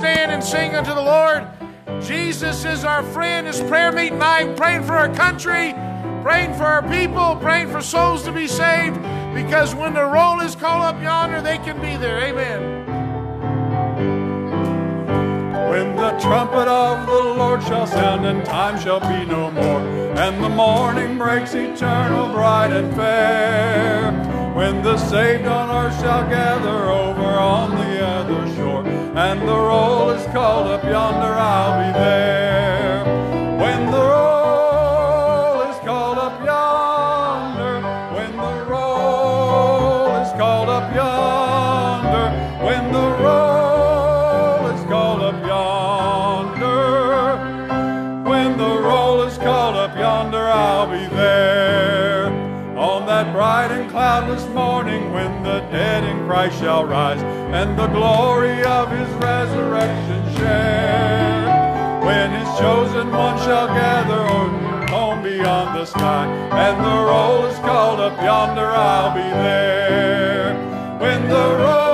stand and sing unto the Lord. Jesus is our friend. It's prayer meeting night, praying for our country, praying for our people, praying for souls to be saved. Because when the roll is called up yonder, they can be there. Amen. When the trumpet of the Lord shall sound, and time shall be no more, and the morning breaks eternal, bright and fair. When the saved on earth shall gather over on the other shore, and the roll is called up yonder, I'll be there. When the roll is called up yonder, when the roll is called up yonder, when the roll is called up yonder, when the roll is called up yonder, I'll be there. On that bright and cloudless morning when the dead in Christ shall rise and the glory of his resurrection share. When his chosen one shall gather home beyond the sky and the roll is called up yonder, I'll be there. When the roll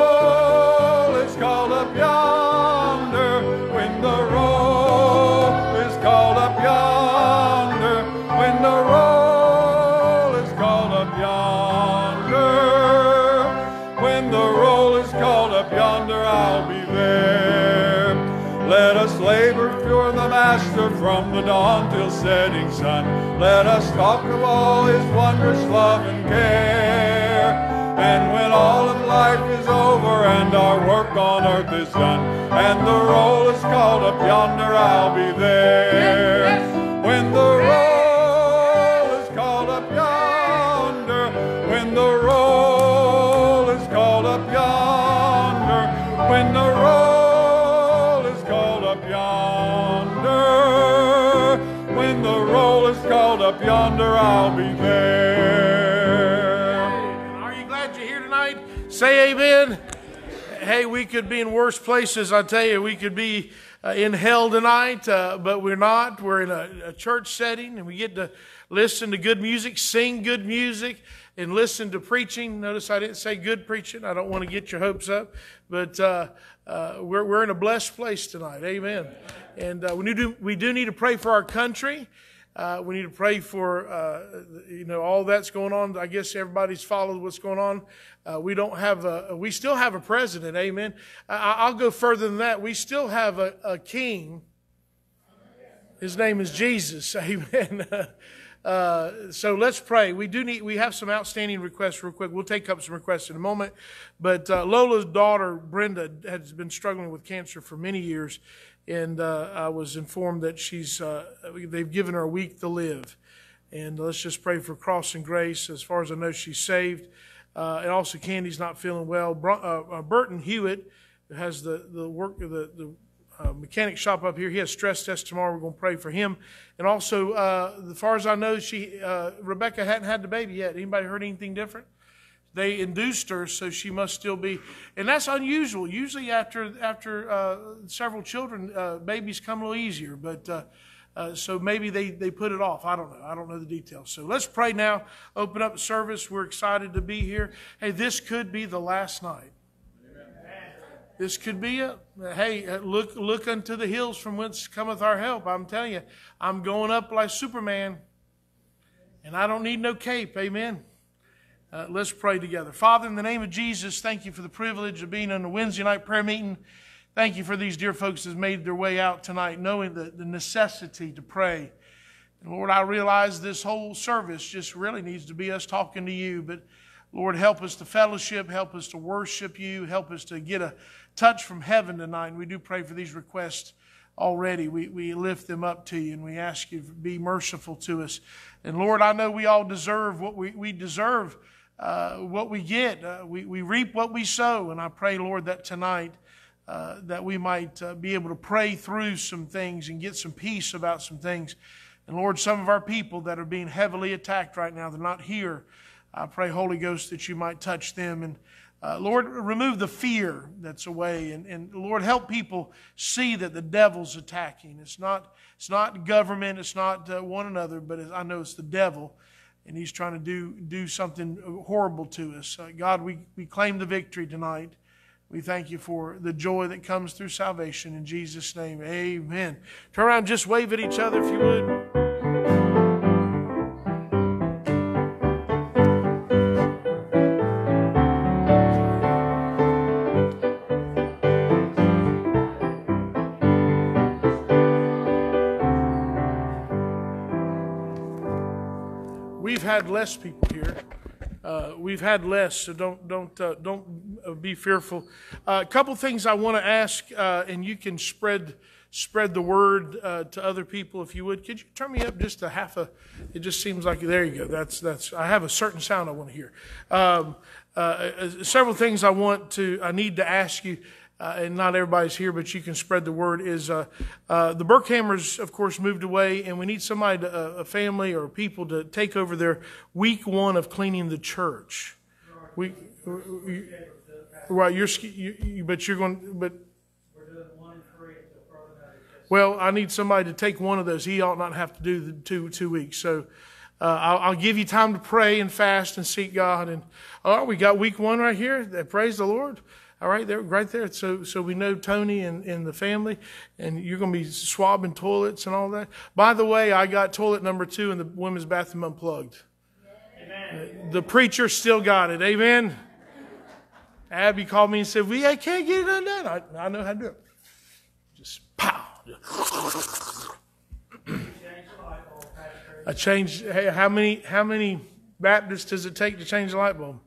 from the dawn till setting sun. Let us talk of all his wondrous love and care. And when all of life is over and our work on earth is done, and the roll is called up yonder, I'll be there. When the roll up yonder, I'll be there. Are you glad you're here tonight? Say amen. Hey, we could be in worse places. I tell you, we could be uh, in hell tonight, uh, but we're not. We're in a, a church setting, and we get to listen to good music, sing good music, and listen to preaching. Notice I didn't say good preaching. I don't want to get your hopes up, but uh, uh, we're, we're in a blessed place tonight. Amen. And uh, we, do, we do need to pray for our country. Uh, we need to pray for, uh, you know, all that's going on. I guess everybody's followed what's going on. Uh, we don't have a, we still have a president. Amen. I, I'll go further than that. We still have a, a king. His name is Jesus. Amen. Uh, so let's pray. We do need. We have some outstanding requests, real quick. We'll take up some requests in a moment. But uh, Lola's daughter Brenda has been struggling with cancer for many years, and uh, I was informed that she's. Uh, they've given her a week to live, and let's just pray for cross and grace. As far as I know, she's saved. Uh, and also, Candy's not feeling well. Br- Burton Hewitt has the the work the the uh, mechanic shop up here. He has stress test tomorrow. We're going to pray for him. And also, uh, as far as I know, she uh, Rebecca hadn't had the baby yet. Anybody heard anything different? They induced her, so she must still be, and that's unusual. Usually, after after uh, several children, uh, babies come a little easier. But uh, so maybe they, they put it off. I don't know. I don't know the details. So let's pray now. Open up service. We're excited to be here. Hey, this could be the last night. This could be it. Hey, uh, look look unto the hills from whence cometh our help. I'm telling you, I'm going up like Superman, and I don't need no cape. Amen. Uh, let's pray together. Father, in the name of Jesus, thank you for the privilege of being on the Wednesday night prayer meeting. Thank you for these dear folks that made their way out tonight, knowing the, the necessity to pray. And Lord, I realize this whole service just really needs to be us talking to you, but Lord, help us to fellowship, help us to worship you, help us to get a touch from heaven tonight. And we do pray for these requests already. We, we lift them up to you and we ask you to be merciful to us. And Lord, I know we all deserve what we, we deserve, uh, what we get. Uh, we, we reap what we sow. And I pray, Lord, that tonight uh, that we might uh, be able to pray through some things and get some peace about some things. And Lord, some of our people that are being heavily attacked right now, they're not here. I pray, Holy Ghost, that you might touch them and uh, Lord, remove the fear that's away. And, and Lord, help people see that the devil's attacking. It's not, it's not government, it's not uh, one another, but I know it's the devil, and he's trying to do, do something horrible to us. Uh, God, we, we claim the victory tonight. We thank you for the joy that comes through salvation. In Jesus' name, amen. Turn around just wave at each other if you would. Had less people here. Uh, we've had less, so don't don't uh, don't uh, be fearful. Uh, a couple things I want to ask, uh, and you can spread spread the word uh, to other people if you would. Could you turn me up just a half a? It just seems like there you go. That's that's. I have a certain sound I want to hear. Um, several things I want to. I need to ask you uh, and not everybody's here, but you can spread the word, is uh, uh, the Burkhammers, of course, moved away, and we need somebody, to, a family or people, to take over their week one of cleaning the church. We, right, you're, you, but you're going, but. Well, I need somebody to take one of those. He ought not have to do the two two weeks. So. Uh, I'll, I'll, give you time to pray and fast and seek God. And oh, we got week one right here. That praise the Lord. All right, there, right there. So, so we know Tony and, and the family, and you're going to be swabbing toilets and all that. By the way, I got toilet number two in the women's bathroom unplugged. Amen. The preacher still got it. Amen. Abby called me and said, "We, I can't get it undone. I, I know how to do it. Just pow." I changed. Hey, how many how many Baptists does it take to change a light bulb?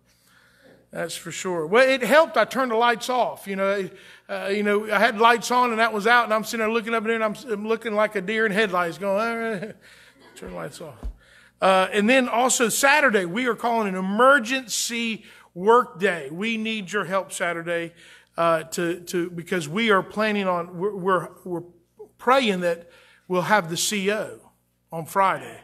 That's for sure. Well, it helped. I turned the lights off. You know, uh, you know, I had lights on and that was out, and I'm sitting there looking up and I'm, I'm looking like a deer in headlights, going, turn the lights off. Uh, and then also Saturday, we are calling an emergency work day. We need your help Saturday uh, to to because we are planning on we're, we're we're praying that we'll have the CO on Friday.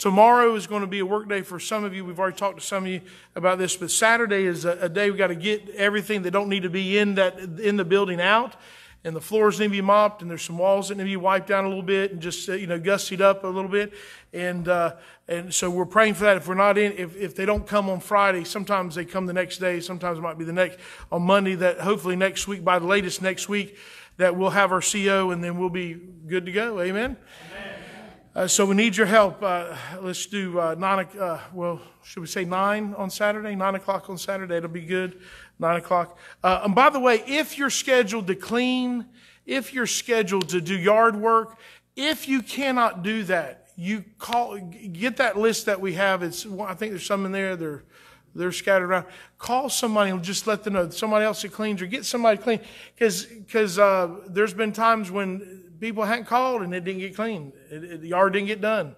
Tomorrow is going to be a work day for some of you. We've already talked to some of you about this, but Saturday is a, a day we've got to get everything that don't need to be in that in the building out, and the floors need to be mopped, and there's some walls that need to be wiped down a little bit, and just you know gussied up a little bit, and uh, and so we're praying for that. If we're not in, if if they don't come on Friday, sometimes they come the next day. Sometimes it might be the next on Monday. That hopefully next week, by the latest next week, that we'll have our CO, and then we'll be good to go. Amen. Amen. Uh, so we need your help. Uh, let's do uh, nine. Uh, well, should we say nine on Saturday? Nine o'clock on Saturday. It'll be good. Nine o'clock. Uh, and by the way, if you're scheduled to clean, if you're scheduled to do yard work, if you cannot do that, you call. Get that list that we have. It's. I think there's some in there. They're they're scattered around. Call somebody and just let them know. Somebody else that cleans, or get somebody clean. Because because uh, there's been times when people hadn't called and it didn't get cleaned. It, it, the yard didn't get done.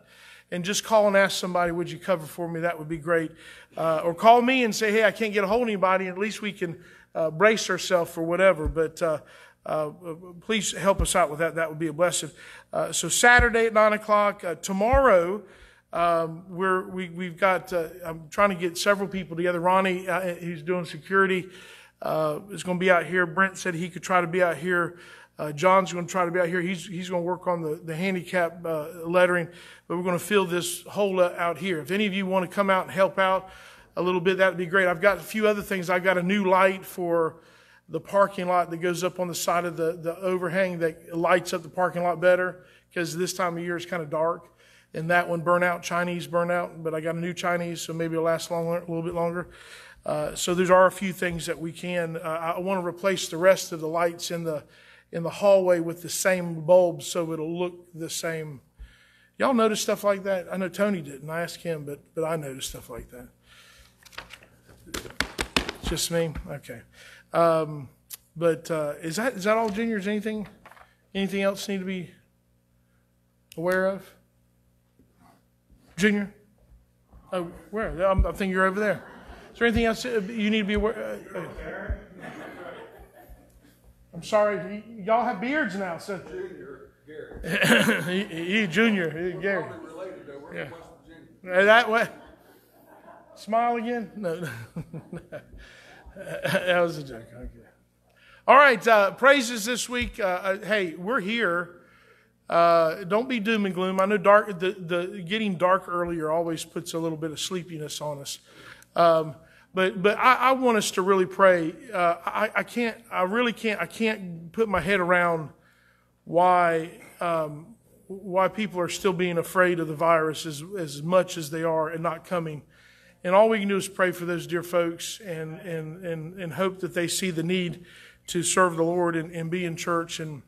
And just call and ask somebody, would you cover for me? That would be great. Uh, or call me and say, hey, I can't get a hold of anybody. At least we can uh, brace ourselves for whatever. But uh, uh please help us out with that. That would be a blessing. Uh, so Saturday at 9 o'clock. Uh, tomorrow, um, we're, we, we've got, I'm trying to get several people together. Ronnie, who's doing security, is going to be out here. Brent said he could try to be out here uh, John's going to try to be out here. He's, he's going to work on the, the handicap uh, lettering, but we're going to fill this hole out here. If any of you want to come out and help out a little bit, that would be great. I've got a few other things. I've got a new light for the parking lot that goes up on the side of the, the overhang that lights up the parking lot better because this time of year is kind of dark. And that one burn out, Chinese burn out, but I got a new Chinese, so maybe it'll last longer, a little bit longer. Uh, so there are a few things that we can. Uh, I want to replace the rest of the lights in the in the hallway with the same bulbs so it'll look the same. Y'all notice stuff like that? I know Tony didn't. I asked him, but, but I noticed stuff like that. Just me? Okay. Um, but uh, is that is that all, juniors? Anything anything else need to be aware of? Junior? Oh, where? i'm think you're over there. Is there anything else you need to be aware? Uh, I'm sorry, y'all have beards now. So Junior, Gary. he, he, Junior, he, Gary. Related, yeah. That way. Smile again? No. that was a joke. Okay. All right, uh, praises this week. Uh, uh, hey, we're here. Uh, don't be doom and gloom. I know dark. The, the getting dark earlier always puts a little bit of sleepiness on us. Um, But but I, I want us to really pray. Uh, I, I can't. I really can't. I can't put my head around why um, why people are still being afraid of the virus as as much as they are and not coming. And all we can do is pray for those dear folks and and and, and hope that they see the need to serve the Lord and, and be in church. And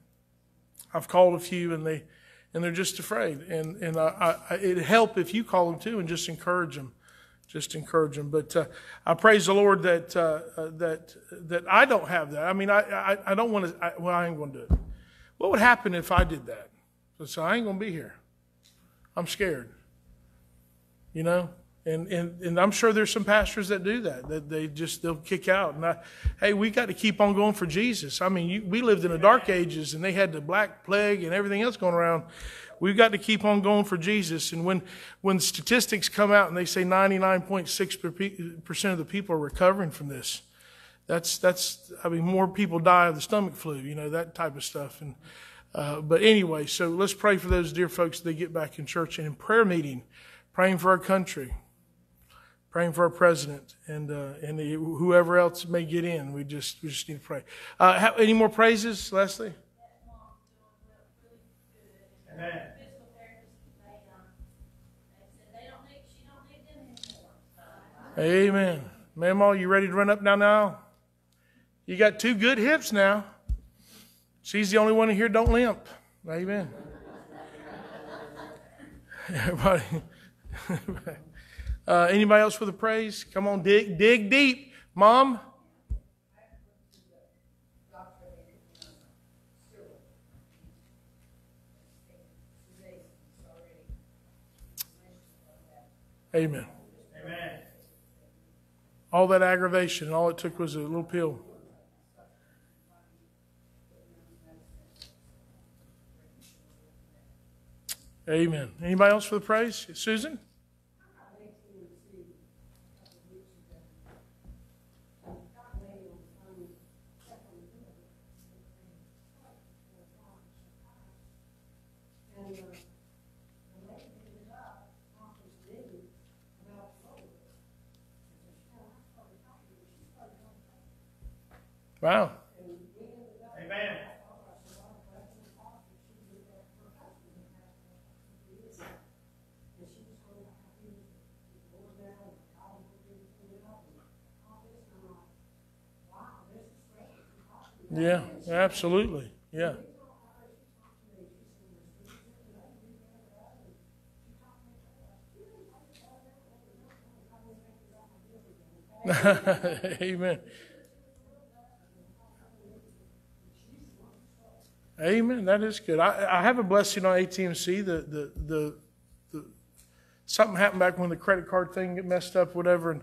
I've called a few and they and they're just afraid. And and I, I, it'd help if you call them too and just encourage them just encourage them. But uh, I praise the Lord that uh, uh, that that I don't have that. I mean, I I, I don't want to. Well, I ain't going to do it. What would happen if I did that? So I ain't going to be here. I'm scared. You know, and and and I'm sure there's some pastors that do that. That they just they'll kick out. And I, hey, we got to keep on going for Jesus. I mean, you, we lived in the dark ages, and they had the black plague and everything else going around. We've got to keep on going for Jesus. And when, when statistics come out and they say 99.6% of the people are recovering from this, that's, that's, I mean, more people die of the stomach flu, you know, that type of stuff. And, uh, but anyway, so let's pray for those dear folks that they get back in church and in prayer meeting, praying for our country, praying for our president and, uh, and whoever else may get in. We just, we just need to pray. Uh, any more praises, Leslie? Amen. Amen. Mama, you ready to run up now? Now, you got two good hips now. She's the only one in here don't limp. Amen. Everybody. uh, anybody else for the praise? Come on, dig, dig deep, Mom. Amen. Amen. All that aggravation, all it took was a little pill. Amen. Anybody else for the praise? Susan? Wow. Amen. Yeah, absolutely. Yeah. Amen. Amen. That is good. I, I have a blessing on ATMC. The, the, the, the, something happened back when the credit card thing got messed up, whatever, and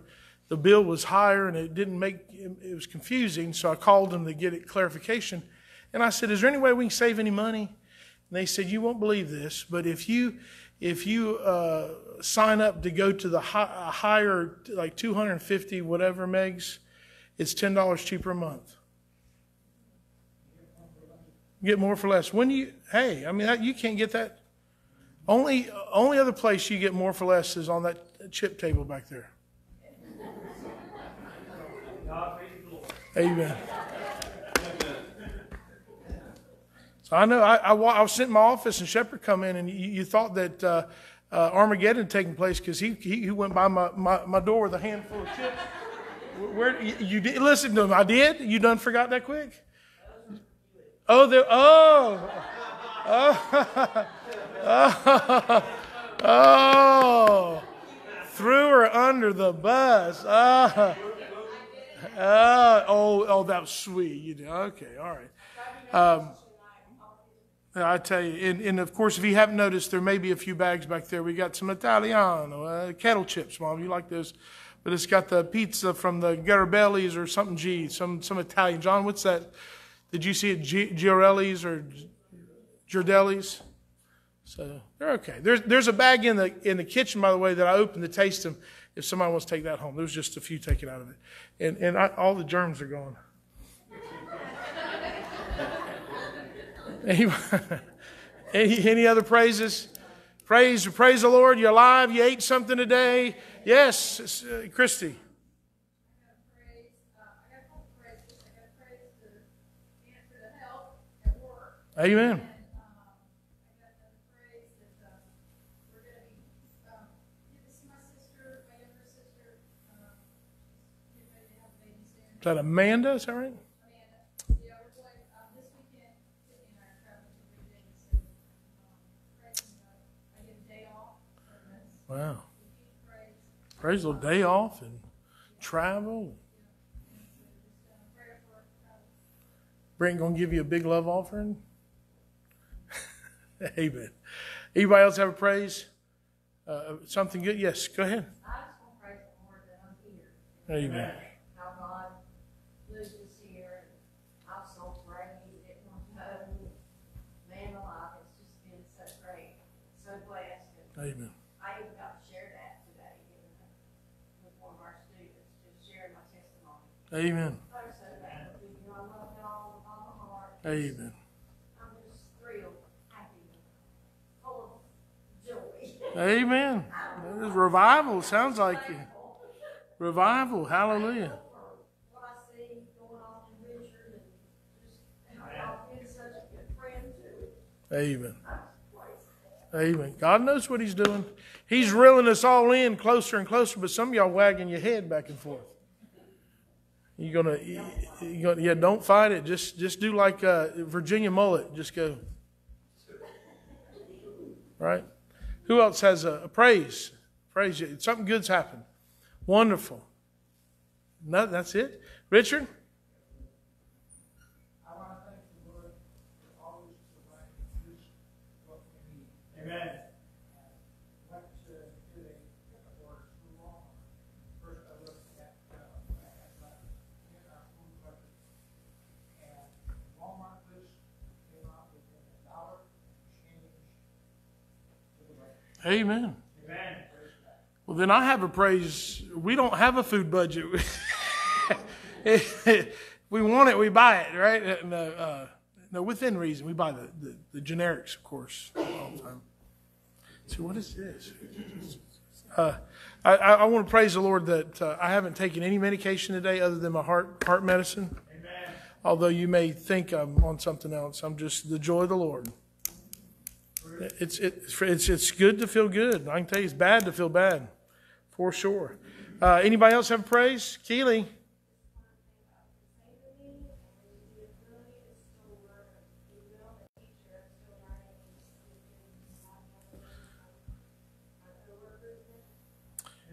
the bill was higher and it didn't make, it was confusing. So I called them to get it clarification. And I said, is there any way we can save any money? And they said, you won't believe this, but if you, if you uh, sign up to go to the high, higher, like 250 whatever megs, it's $10 cheaper a month get more for less. When you, hey, I mean, you can't get that. Only, only other place you get more for less is on that chip table back there. Amen. So I know I, I, I, was sitting in my office and Shepard come in and you, you thought that uh, uh, Armageddon had taken place because he, he, he went by my, my, my, door with a handful of chips. Where you, you did listen to him? I did. You done forgot that quick? Oh, there, oh, oh, oh, oh, threw her under the bus. Oh, oh, oh, oh that was sweet. You did. Okay, all right. Um, I tell you, and, and, of course, if you haven't noticed, there may be a few bags back there. We got some Italiano, uh, kettle chips, Mom. You like those? But it's got the pizza from the Garibelli's or something G, some some Italian. John, what's that? Did you see it Giorelli's or Giordelli's? So they're okay. There's, there's a bag in the, in the kitchen, by the way, that I opened to taste them if somebody wants to take that home. There was just a few taken out of it. And, and I, all the germs are gone. any, any, any other praises? Praise, praise the Lord. You're alive. You ate something today. Yes, uh, Christy. Amen. Is that Amanda? Is that right? Wow. Praise the. Day off and travel. Brent gonna give you a big love offering. Amen. Anybody else have a praise? Uh, something good? Yes, go ahead. I just want to praise the Lord that I'm here. Amen. How God moved us here. I'm so brave. It won't know. Man alive, it's just been so great. So blessed. And Amen. I even got to share that today with one of our students, just sharing my testimony. Amen. I'm so glad with you. I love y'all with all my heart. Amen. I'm just thrilled, happy, full of joy. Amen. That is revival. Sounds like revival. Hallelujah. Amen. Amen. God knows what He's doing. He's reeling us all in closer and closer, but some of y'all wagging your head back and forth. You're gonna, you're gonna, yeah. Don't fight it. Just, just do like uh, Virginia Mullet. Just go. Right. Who else has a, a praise? Praise you. Something good's happened. Wonderful. No, that's it. Richard. I want to thank the Lord for always providing just what we need. Amen. Went to do a work through Walmart. First I looked at, uh, I had left in our own budget. And Walmart list came out within a dollar and change to the right. Amen. Amen. Well, then I have a praise. We don't have a food budget. we want it, we buy it, right? No, uh, no within reason. We buy the, the, the generics, of course, all the time. So, what is this? Uh, I, I, I want to praise the Lord that uh, I haven't taken any medication today other than my heart, heart medicine. Amen. Although you may think I'm on something else, I'm just the joy of the Lord. It's, it's, it's, it's good to feel good. I can tell you it's bad to feel bad, for sure. Uh, anybody else have praise? Keely?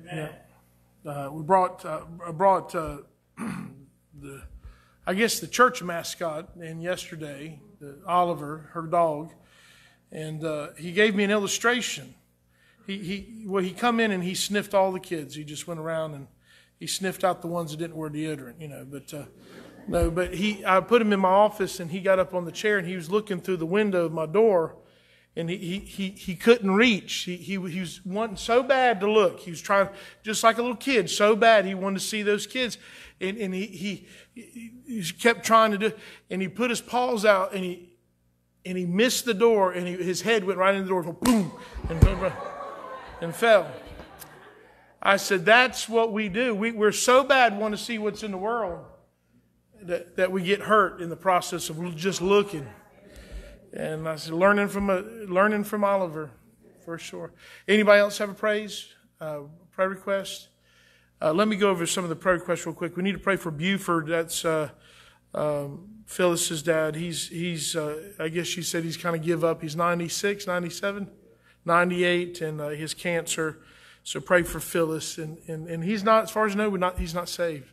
Yeah. Uh, we brought uh, brought uh, the, I guess the church mascot in yesterday, the Oliver, her dog, and uh, he gave me an illustration. He he well he come in and he sniffed all the kids. He just went around and he sniffed out the ones that didn't wear deodorant, you know. But uh, no, but he I put him in my office and he got up on the chair and he was looking through the window of my door and he, he, he, he couldn't reach. He, he, he was wanting so bad to look. He was trying, just like a little kid, so bad he wanted to see those kids. And, and he, he, he kept trying to do, and he put his paws out and he, and he missed the door and he, his head went right in the door, boom, and, and fell. I said, that's what we do. We, we're so bad want to see what's in the world that, that we get hurt in the process of just looking. And I said, learning from a, learning from Oliver, for sure. Anybody else have a praise, uh, prayer request? Uh, let me go over some of the prayer requests real quick. We need to pray for Buford. That's uh, um, Phyllis's dad. He's he's. Uh, I guess she said he's kind of give up. He's 96, 97, 98, and uh, his cancer. So pray for Phyllis. And, and and he's not, as far as I know, not. He's not saved.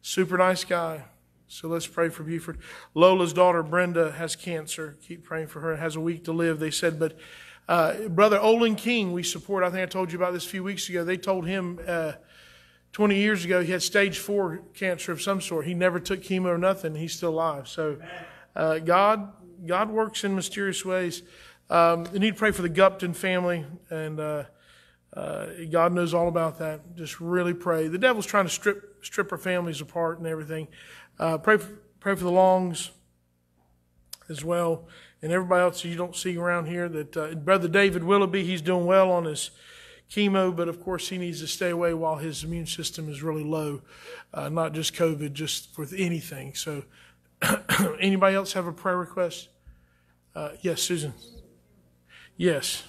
Super nice guy. So let's pray for Buford. Lola's daughter Brenda has cancer. Keep praying for her. Has a week to live, they said. But uh, brother Olin King, we support. I think I told you about this a few weeks ago. They told him uh, 20 years ago he had stage four cancer of some sort. He never took chemo or nothing. He's still alive. So uh, God, God works in mysterious ways. Um, we need to pray for the Gupton family, and uh, uh, God knows all about that. Just really pray. The devil's trying to strip strip our families apart and everything. Uh, pray, for, pray for the Longs as well, and everybody else you don't see around here. That uh, Brother David Willoughby, he's doing well on his chemo, but of course he needs to stay away while his immune system is really low. Uh, not just COVID, just with anything. So, anybody else have a prayer request? Uh, yes, Susan. Yes.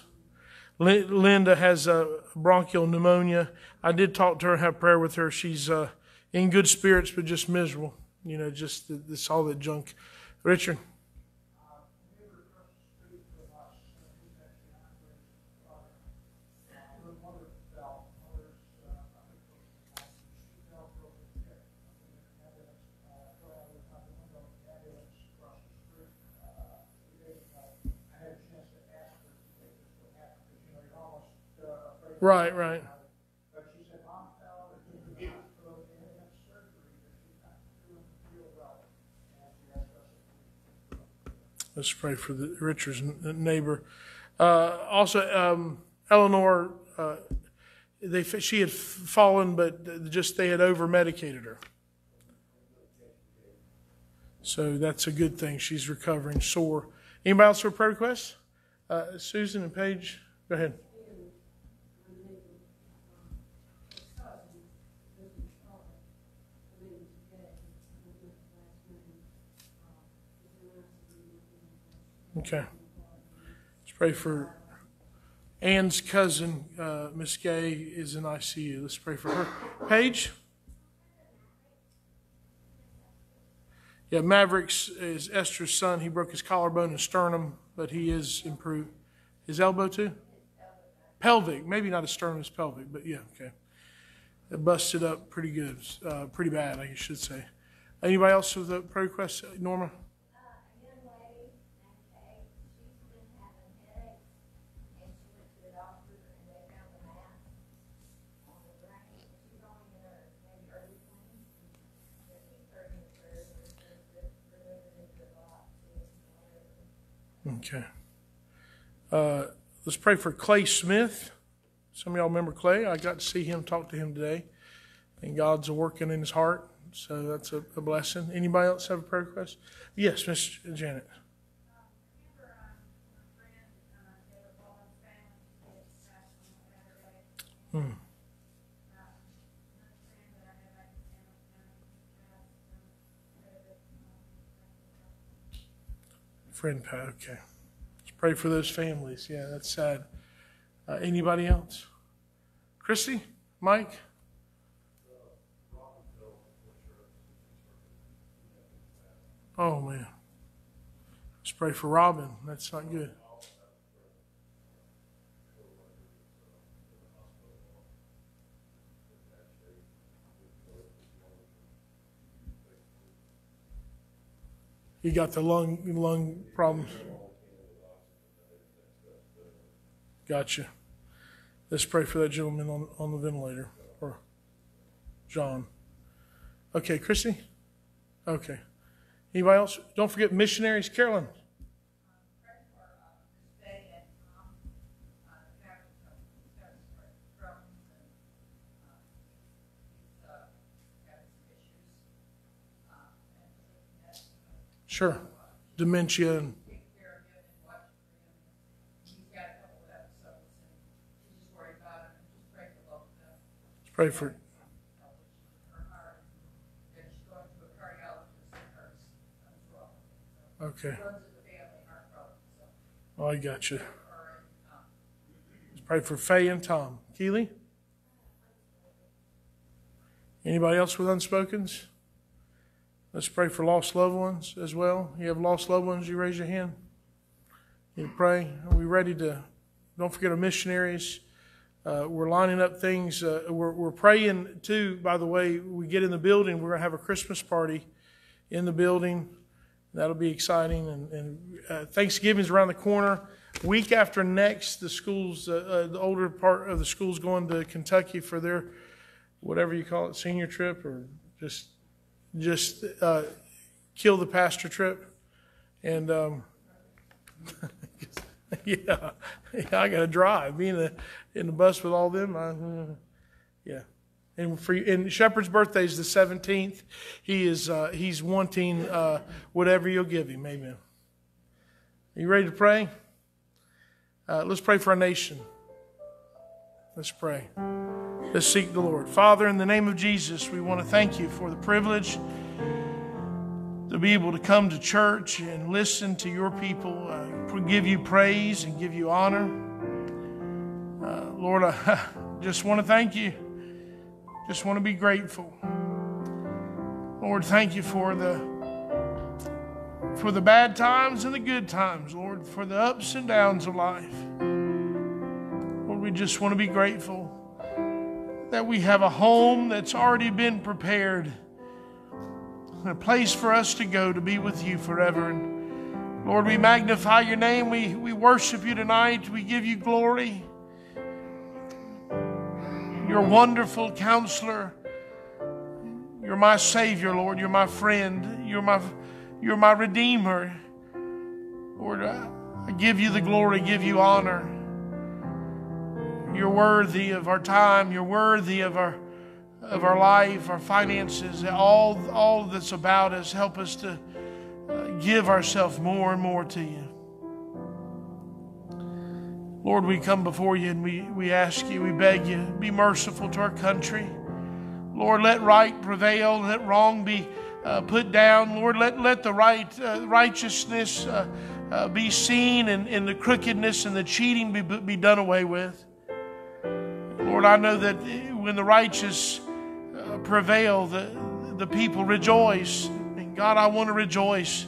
Linda has uh, bronchial pneumonia. I did talk to her, have prayer with her. She's uh, in good spirits, but just miserable. You know, just this all that junk. Richard. We right. Let's pray for the Richard's neighbor. Uh, also, um, Eleanor, uh, they she had fallen, but just they had over medicated her. So that's a good thing. She's recovering sore. Anybody else for prayer requests? Uh, Susan and Paige, go ahead. Okay. Let's pray for Ann's cousin, uh, Miss Gay, is in ICU. Let's pray for her. Paige? Yeah, Mavericks is Esther's son. He broke his collarbone and sternum, but he is improved. His elbow too? Pelvic. Maybe not his sternum, his pelvic, but yeah, okay. It busted up pretty good, uh, pretty bad, I should say. Anybody else with a prayer request? Norma? Okay. Uh, let's pray for Clay Smith. Some of y'all remember Clay. I got to see him, talk to him today. And God's working in his heart. So that's a, a blessing. Anybody else have a prayer request? Yes, Miss Janet. Hmm. Friend Pat, okay. Pray for those families. Yeah, that's sad. Uh, anybody else? Christy? Mike? Oh, man. Let's pray for Robin. That's not good. You got the lung lung problems. Gotcha. Let's pray for that gentleman on, on the ventilator or John. Okay, Christy? Okay. Anybody else? Don't forget missionaries. Carolyn. pray for, uh, comes wrong. So okay. Oh, I got you. Let's pray for Faye and Tom. Keely? Anybody else with unspokens? Let's pray for lost loved ones as well. You have lost loved ones, you raise your hand. You pray. Are we ready to? Don't forget our missionaries. Uh, we're lining up things. Uh, we're, we're praying too, by the way, we get in the building, we're going to have a Christmas party in the building. That'll be exciting. And, and uh, Thanksgiving's around the corner. Week after next, the schools, uh, uh, the older part of the schools going to Kentucky for their, whatever you call it, senior trip or just, just uh, kill the pastor trip. And um, yeah, yeah, I got to drive. Being in the, in the bus with all them, I, yeah. And for and Shepherd's birthday is the seventeenth. He is uh, he's wanting uh, whatever you'll give him. Amen. Are you ready to pray? Uh, let's pray for our nation. Let's pray. Let's seek the Lord. Father, in the name of Jesus, we want to thank you for the privilege, the be able to come to church and listen to your people, uh, give you praise and give you honor. Uh, Lord, I just want to thank you. Just want to be grateful. Lord, thank you for the for the bad times and the good times, Lord, for the ups and downs of life. Lord, we just want to be grateful that we have a home that's already been prepared, a place for us to go to be with you forever. And Lord, we magnify your name. We, we worship you tonight. We give you glory. You're wonderful counselor. You're my Savior, Lord. You're my friend. You're my, you're my Redeemer. Lord, I give you the glory, give you honor. You're worthy of our time. You're worthy of our of our life, our finances, all all that's about us. Help us to uh, give ourselves more and more to you. Lord, we come before you and we, we ask you, we beg you, be merciful to our country. Lord, let right prevail, let wrong be uh, put down. Lord, let, let the right uh, righteousness uh, uh be seen and, and the crookedness and the cheating be, be done away with. Lord, I know that when the righteous prevail, the, the people rejoice. And God, I want to rejoice.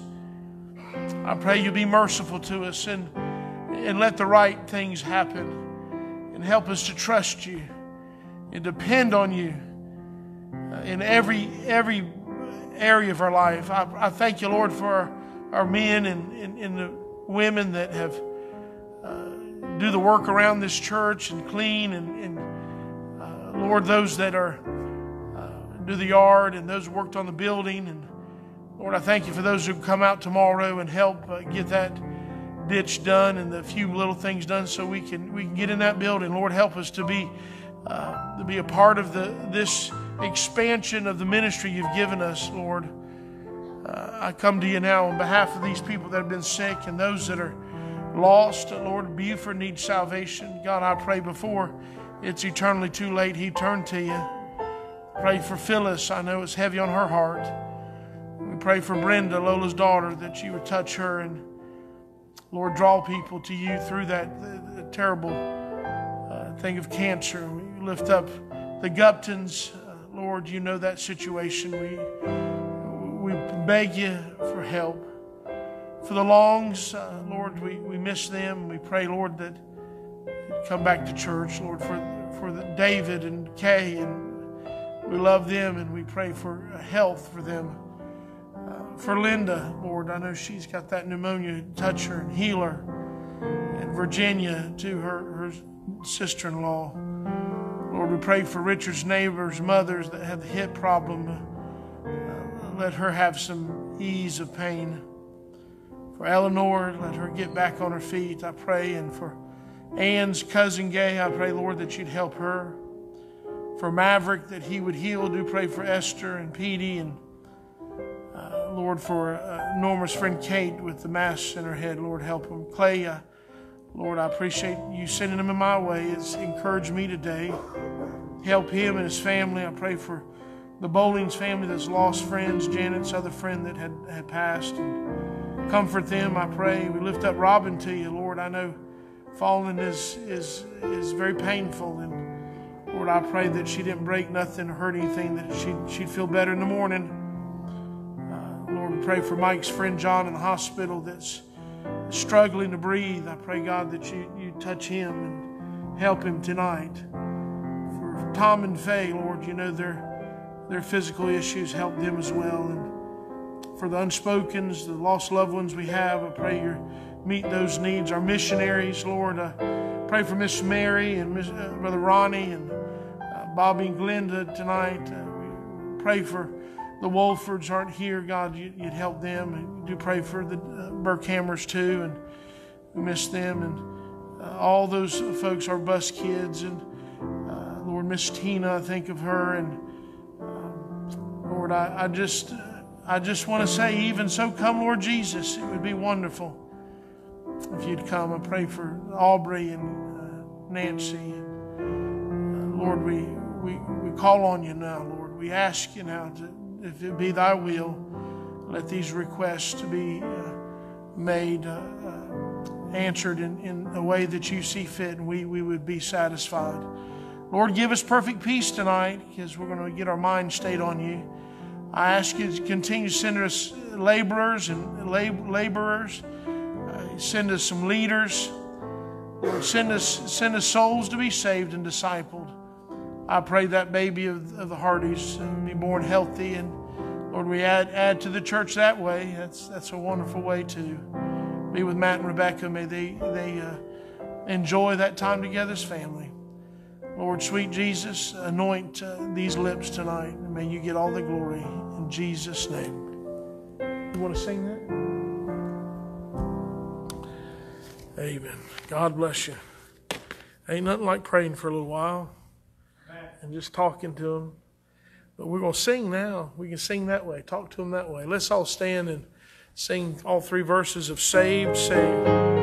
I pray you be merciful to us and, and let the right things happen and help us to trust you and depend on you uh, in every, every area of our life. I, I thank you, Lord, for our, men and, and, and the women that have do the work around this church and clean and, and uh, Lord, those that are uh, do the yard and those who worked on the building. And Lord, I thank you for those who come out tomorrow and help uh, get that ditch done and the few little things done so we can we can get in that building. Lord, help us to be uh, to be a part of the this expansion of the ministry you've given us, Lord. Uh, I come to you now on behalf of these people that have been sick and those that are lost. Lord, Buford needs salvation. God, I pray before it's eternally too late, he turned to you. Pray for Phyllis. I know it's heavy on her heart. We pray for Brenda, Lola's daughter, that you would touch her and, Lord, draw people to you through that the, the terrible uh, thing of cancer. We lift up the Guptons. Uh, Lord, you know that situation. We, we beg you for help for the Longs, uh, Lord, we, we miss them. We pray, Lord, that come back to church, Lord, for, for the David and Kay, and we love them and we pray for health for them. Uh, for Linda, Lord, I know she's got that pneumonia. Touch her and heal her. And Virginia, to her, her sister in law. Lord, we pray for Richard's neighbors, mothers that have the hip problem. Uh, let her have some ease of pain. For Eleanor, let her get back on her feet, I pray. And for Ann's cousin Gay, I pray, Lord, that you'd help her. For Maverick, that he would heal. Do pray for Esther and Petey and uh, Lord, for uh, Norma's friend Kate with the mass in her head. Lord, help him. Clay, uh, Lord, I appreciate you sending him in my way. It's encouraged me today. Help him and his family. I pray for the Bowling's family that's lost friends, Janet's other friend that had, had passed. And, Comfort them, I pray. We lift up Robin to you, Lord. I know falling is is is very painful, and Lord, I pray that she didn't break nothing or hurt anything. That she she'd feel better in the morning. Uh, Lord, we pray for Mike's friend John in the hospital that's struggling to breathe. I pray God that you you touch him and help him tonight. For Tom and Faye, Lord, you know their their physical issues. Help them as well and for the unspokens, the lost loved ones we have. I pray you meet those needs. Our missionaries, Lord, I pray for Miss Mary and uh, Brother Ronnie and Bobby and Glenda tonight. Uh, we pray for the Wolfords aren't here. God, you, would help them. And do pray for the uh, Burkhammers too, and we miss them and uh, all those folks, our bus kids and uh, Lord, Miss Tina, I think of her and um, Lord, I, I just I just want to say, even so, come, Lord Jesus. It would be wonderful if you'd come. I pray for Aubrey and uh, Nancy. Uh, Lord, we, we, we call on you now, Lord. We ask you now to, if it be thy will, let these requests to be uh, made, uh, uh, answered in, in a way that you see fit, and we, we would be satisfied. Lord, give us perfect peace tonight because we're going to get our mind stayed on you. I ask you to continue to send us laborers and lab- laborers. Uh, send us some leaders. Lord, send us, send us souls to be saved and discipled. I pray that baby of, of the Hardys be born healthy and Lord, we add, add to the church that way. That's, that's a wonderful way to be with Matt and Rebecca. May they, they uh, enjoy that time together as family. Lord, sweet Jesus, anoint uh, these lips tonight. And may you get all the glory in Jesus' name. You want to sing that? Amen. God bless you. Ain't nothing like praying for a little while and just talking to Him. But we're going to sing now. We can sing that way, talk to Him that way. Let's all stand and sing all three verses of Saved, Saved.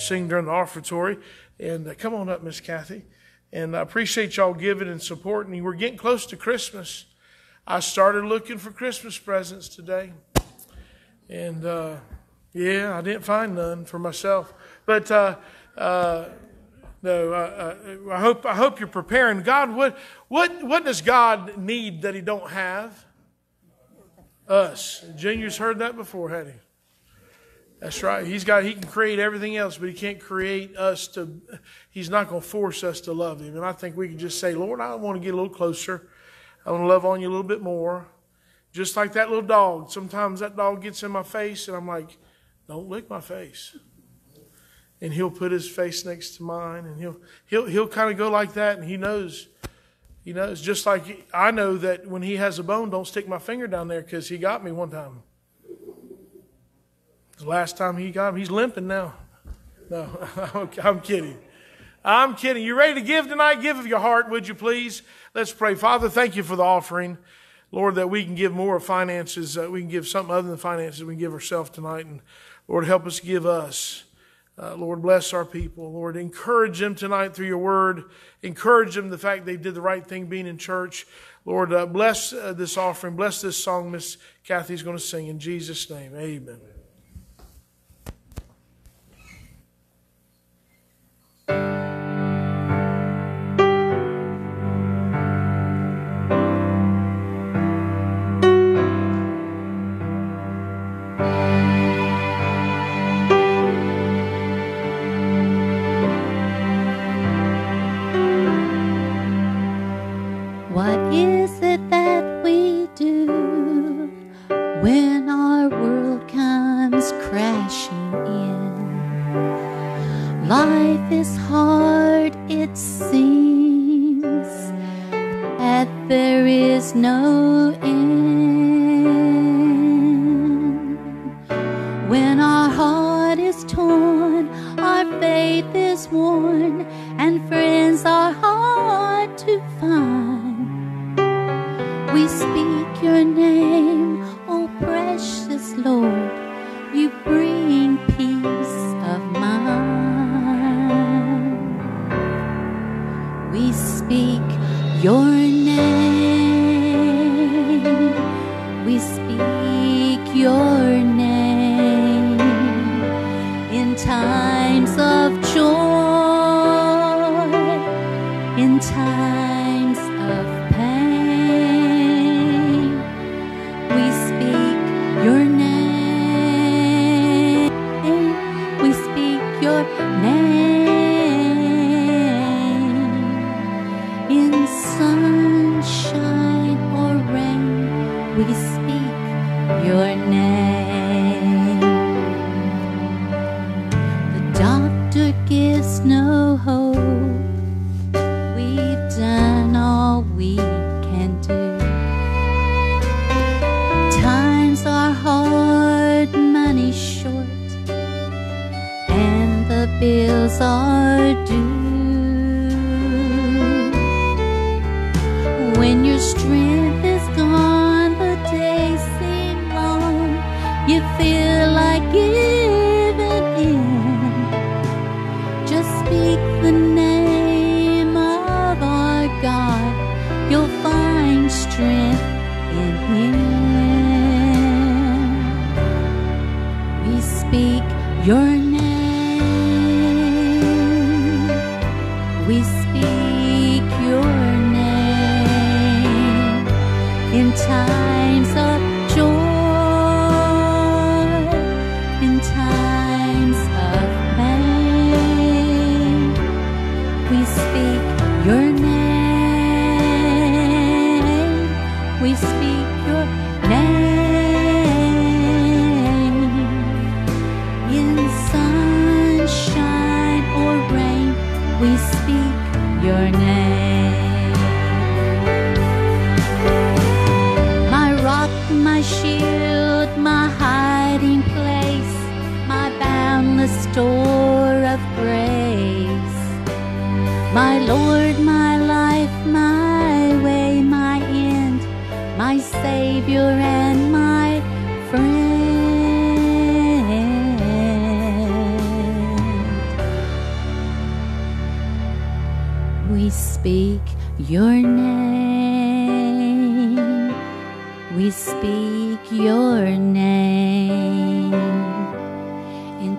Sing during the offertory. And uh, come on up, Miss Kathy. And I appreciate y'all giving and supporting. We're getting close to Christmas. I started looking for Christmas presents today. And uh, yeah, I didn't find none for myself. But uh, uh, no, uh, I hope I hope you're preparing. God, what what what does God need that He don't have? Us. Junior's heard that before, hadn't he? That's right. He's got he can create everything else, but he can't create us to he's not going to force us to love him. And I think we can just say, "Lord, I want to get a little closer. I want to love on you a little bit more." Just like that little dog. Sometimes that dog gets in my face and I'm like, "Don't lick my face." And he'll put his face next to mine and he'll he'll he'll kind of go like that and he knows he knows just like I know that when he has a bone, don't stick my finger down there cuz he got me one time. Because last time he got him, he's limping now. No, I'm kidding. I'm kidding. You ready to give tonight? Give of your heart, would you please? Let's pray. Father, thank you for the offering. Lord, that we can give more of finances. Uh, we can give something other than finances. We can give ourselves tonight. And Lord, help us give us. Uh, Lord, bless our people. Lord, encourage them tonight through your word. Encourage them the fact they did the right thing being in church. Lord, uh, bless uh, this offering. Bless this song Miss Kathy's going to sing. In Jesus' name, amen. Música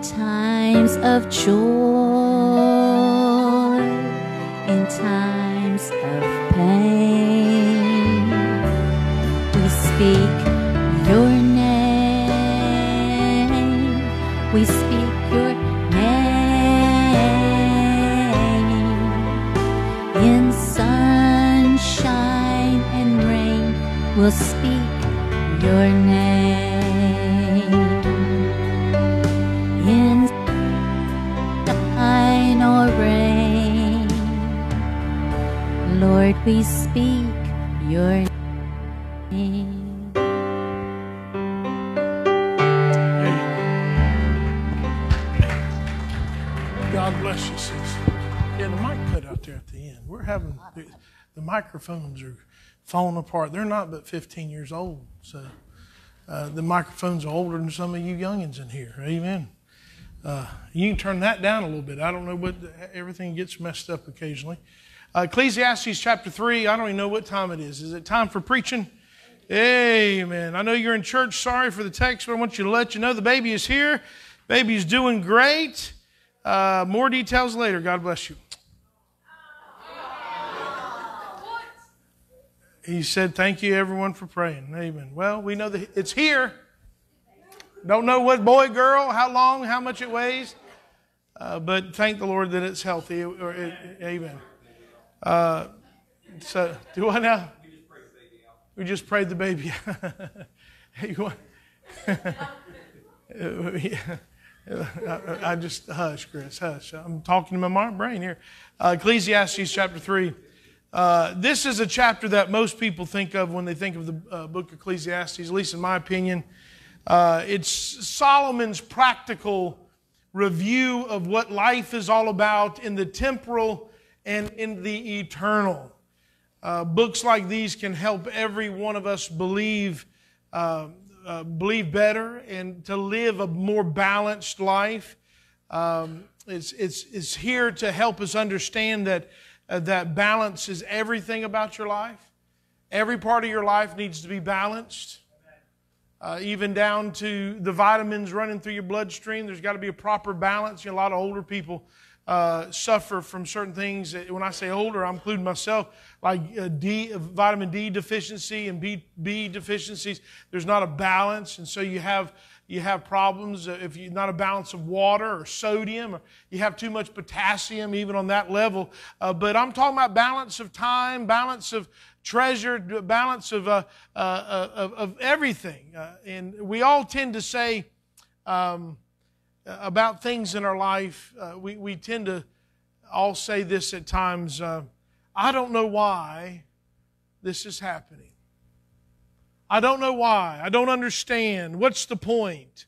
times of joy, in times of pain. We speak your name, we speak your name. In sunshine and rain, we'll we speak your name. God bless you, sister. Yeah, the mic cut out there at the end. We're having the, the microphones are falling apart. They're not but 15 years old, so uh, the microphones are older than some of you youngins in here. Amen. Uh, you can turn that down a little bit. I don't know what everything gets messed up occasionally. Uh, Ecclesiastes chapter 3, I don't even know what time it is. Is it time for preaching? Amen. I know you're in church. Sorry for the text, but I want you to let you know the baby is here. Baby's doing great. Uh, more details later. God bless you. He said, Thank you, everyone, for praying. Amen. Well, we know that it's here. Don't know what boy, girl, how long, how much it weighs, uh, but thank the Lord that it's healthy. Or it, amen. Uh, so, do I now? We just prayed the baby. I just hush, Chris, hush. I'm talking to my brain here. Uh, Ecclesiastes chapter three. Uh, this is a chapter that most people think of when they think of the uh, book of Ecclesiastes, at least in my opinion. Uh, it's Solomon's practical review of what life is all about in the temporal and in the eternal. Uh, books like these can help every one of us believe, uh, uh, believe better and to live a more balanced life. Um, it's, it's, it's here to help us understand that, uh, that balance is everything about your life. Every part of your life needs to be balanced. Uh, even down to the vitamins running through your bloodstream, there's got to be a proper balance. You know, a lot of older people uh, suffer from certain things. When I say older, I'm including myself, like uh, D, vitamin D deficiency and B, B deficiencies. There's not a balance, and so you have you have problems if you're not a balance of water or sodium, or you have too much potassium, even on that level. Uh, but I'm talking about balance of time, balance of treasure, balance of uh, uh, uh, of, of, everything. Uh, and we all tend to say. Um, about things in our life, uh, we, we tend to all say this at times uh, I don't know why this is happening. I don't know why. I don't understand. What's the point?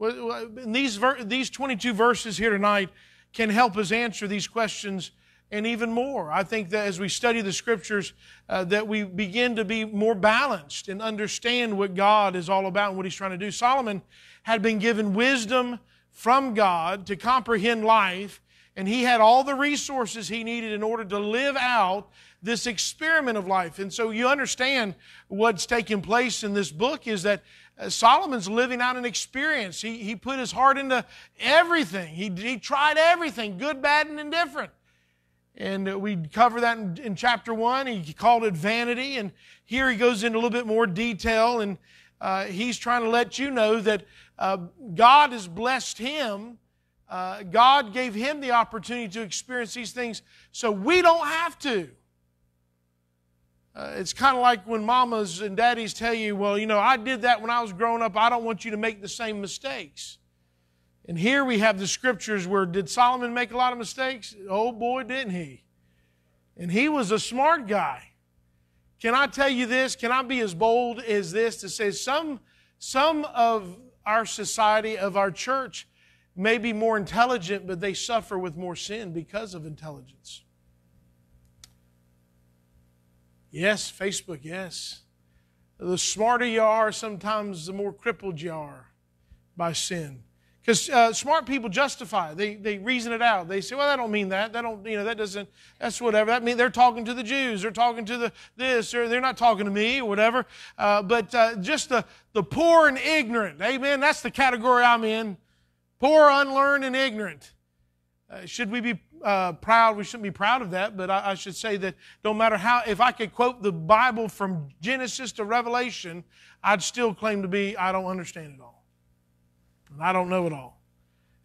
these, these 22 verses here tonight can help us answer these questions and even more. I think that as we study the scriptures, uh, that we begin to be more balanced and understand what God is all about and what He's trying to do. Solomon had been given wisdom from God to comprehend life, and he had all the resources he needed in order to live out this experiment of life. And so you understand what's taking place in this book is that uh, Solomon's living out an experience. He, he put his heart into everything. He, he tried everything, good, bad, and indifferent. And uh, we cover that in, in, chapter one. He called it vanity. And here he goes into a little bit more detail. And uh, he's trying to let you know that uh, God has blessed him. Uh, God gave him the opportunity to experience these things so we don't have to. Uh, it's kind of like when mamas and daddies tell you, well, you know, I did that when I was growing up. I don't want you to make the same mistakes. And here we have the scriptures where did Solomon make a lot of mistakes? Oh boy, didn't he? And he was a smart guy. Can I tell you this? Can I be as bold as this to say some, some of our society, of our church, may be more intelligent, but they suffer with more sin because of intelligence. Yes, Facebook, yes. The smarter you are, sometimes the more crippled you are by sin. Because uh, smart people justify. They, they reason it out. They say, well, that don't mean that. That don't, you know, that doesn't, that's whatever. That means they're talking to the Jews. They're talking to the this, or they're not talking to me, or whatever. Uh, but uh, just the, the poor and ignorant. Amen. That's the category I'm in. Poor, unlearned, and ignorant. Uh, should we be uh, proud? We shouldn't be proud of that, but I, I should say that no matter how, if I could quote the Bible from Genesis to Revelation, I'd still claim to be, I don't understand it all. I don't know it all.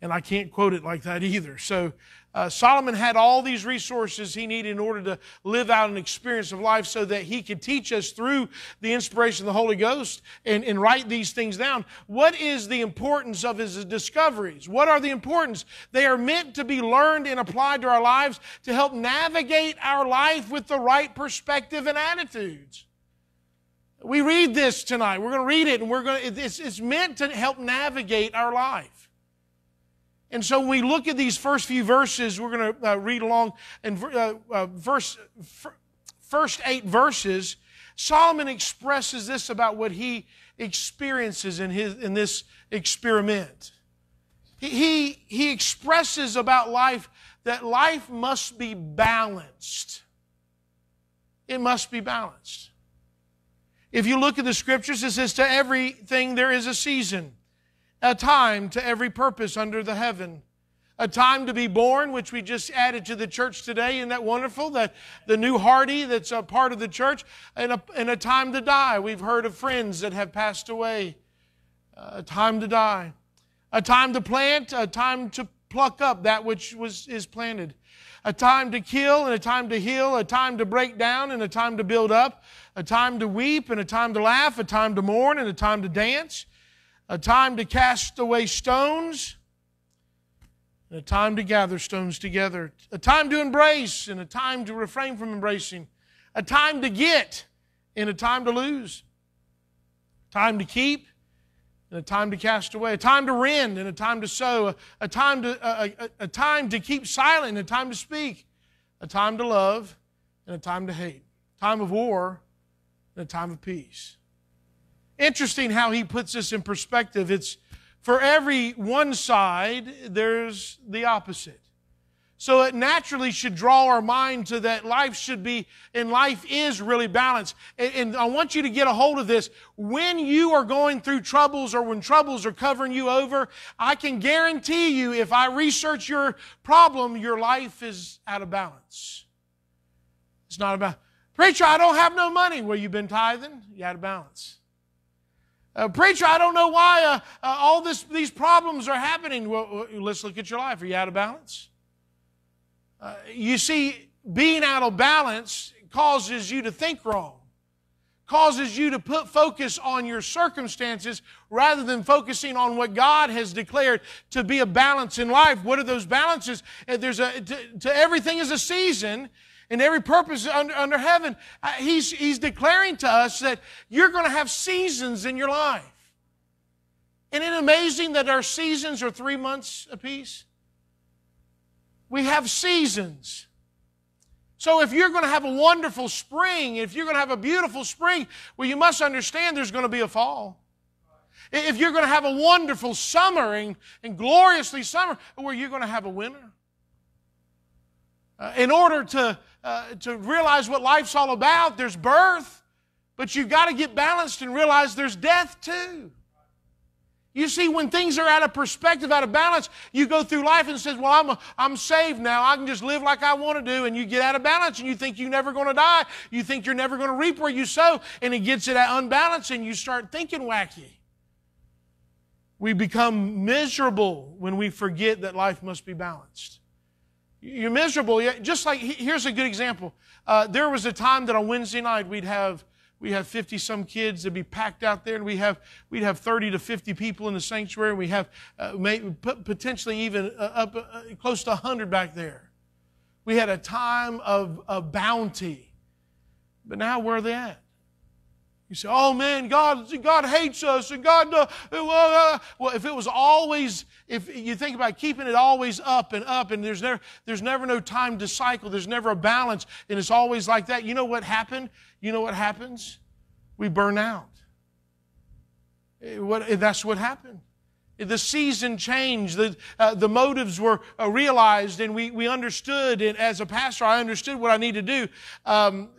And I can't quote it like that either. So uh, Solomon had all these resources he needed in order to live out an experience of life so that he could teach us through the inspiration of the Holy Ghost and, and write these things down. What is the importance of his discoveries? What are the importance? They are meant to be learned and applied to our lives to help navigate our life with the right perspective and attitudes. We read this tonight. We're going to read it, and we're going to, it's, it's meant to help navigate our life. And so when we look at these first few verses, we're going to uh, read along in uh, uh, verse, first eight verses. Solomon expresses this about what he experiences in, his, in this experiment. He, he, he expresses about life that life must be balanced. It must be balanced. If you look at the scriptures, it says, To everything there is a season, a time to every purpose under the heaven. A time to be born, which we just added to the church today. Isn't that wonderful? That the new Hardy that's a part of the church, and a, and a time to die. We've heard of friends that have passed away. A time to die. A time to plant, a time to pluck up that which was, is planted. A time to kill and a time to heal, a time to break down and a time to build up, a time to weep and a time to laugh, a time to mourn and a time to dance, a time to cast away stones, and a time to gather stones together, a time to embrace and a time to refrain from embracing, a time to get and a time to lose, time to keep and a time to cast away, a time to rend and a time to sow, a, a time to a, a, a time to keep silent and a time to speak, a time to love and a time to hate, time of war and a time of peace. Interesting how he puts this in perspective. It's for every one side, there's the opposite. So it naturally should draw our mind to that life should be, and life is really balanced. And, I want you to get a hold of this. When you are going through troubles or when troubles are covering you over, I can guarantee you if I research your problem, your life is out of balance. It's not about, preacher, I don't have no money. Well, you've been tithing, you out of balance. Uh, preacher, I don't know why uh, uh, all this, these problems are happening. Well, let's look at your life. Are you out of balance? Uh, you see, being out of balance causes you to think wrong, causes you to put focus on your circumstances rather than focusing on what God has declared to be a balance in life. What are those balances? Uh, there's a, to, to everything is a season and every purpose under, under heaven. Uh, he's, he's declaring to us that you're going to have seasons in your life. Isn't it amazing that our seasons are three months apiece? We have seasons. So if you're going to have a wonderful spring, if you're going to have a beautiful spring, well, you must understand there's going to be a fall. If you're going to have a wonderful summer and, and gloriously summer, well, you're going to have a winter. Uh, in order to, uh, to realize what life's all about, there's birth, but you've got to get balanced and realize there's death too. You see, when things are out of perspective, out of balance, you go through life and says, well, I'm, I'm saved now. I can just live like I want to do. And you get out of balance and you think you're never going to die. You think you're never going to reap where you sow. And it gets it unbalanced and you start thinking wacky. We become miserable when we forget that life must be balanced. You're miserable. Just like, here's a good example. Uh, there was a time that on Wednesday night we'd have we have 50 some kids that'd be packed out there and we have we'd have 30 to 50 people in the sanctuary and we have uh, potentially even uh, up uh, close to 100 back there we had a time of, of bounty but now where are they at you say, "Oh man, God, God hates us, and God." Uh, uh, well, if it was always, if you think about keeping it always up and up, and there's never, there's never no time to cycle. There's never a balance, and it's always like that. You know what happened? You know what happens? We burn out. Eh, what, eh, that's what happened. The season changed. The, uh, the motives were uh, realized, and we, we understood. And as a pastor, I understood what I need to do. Um,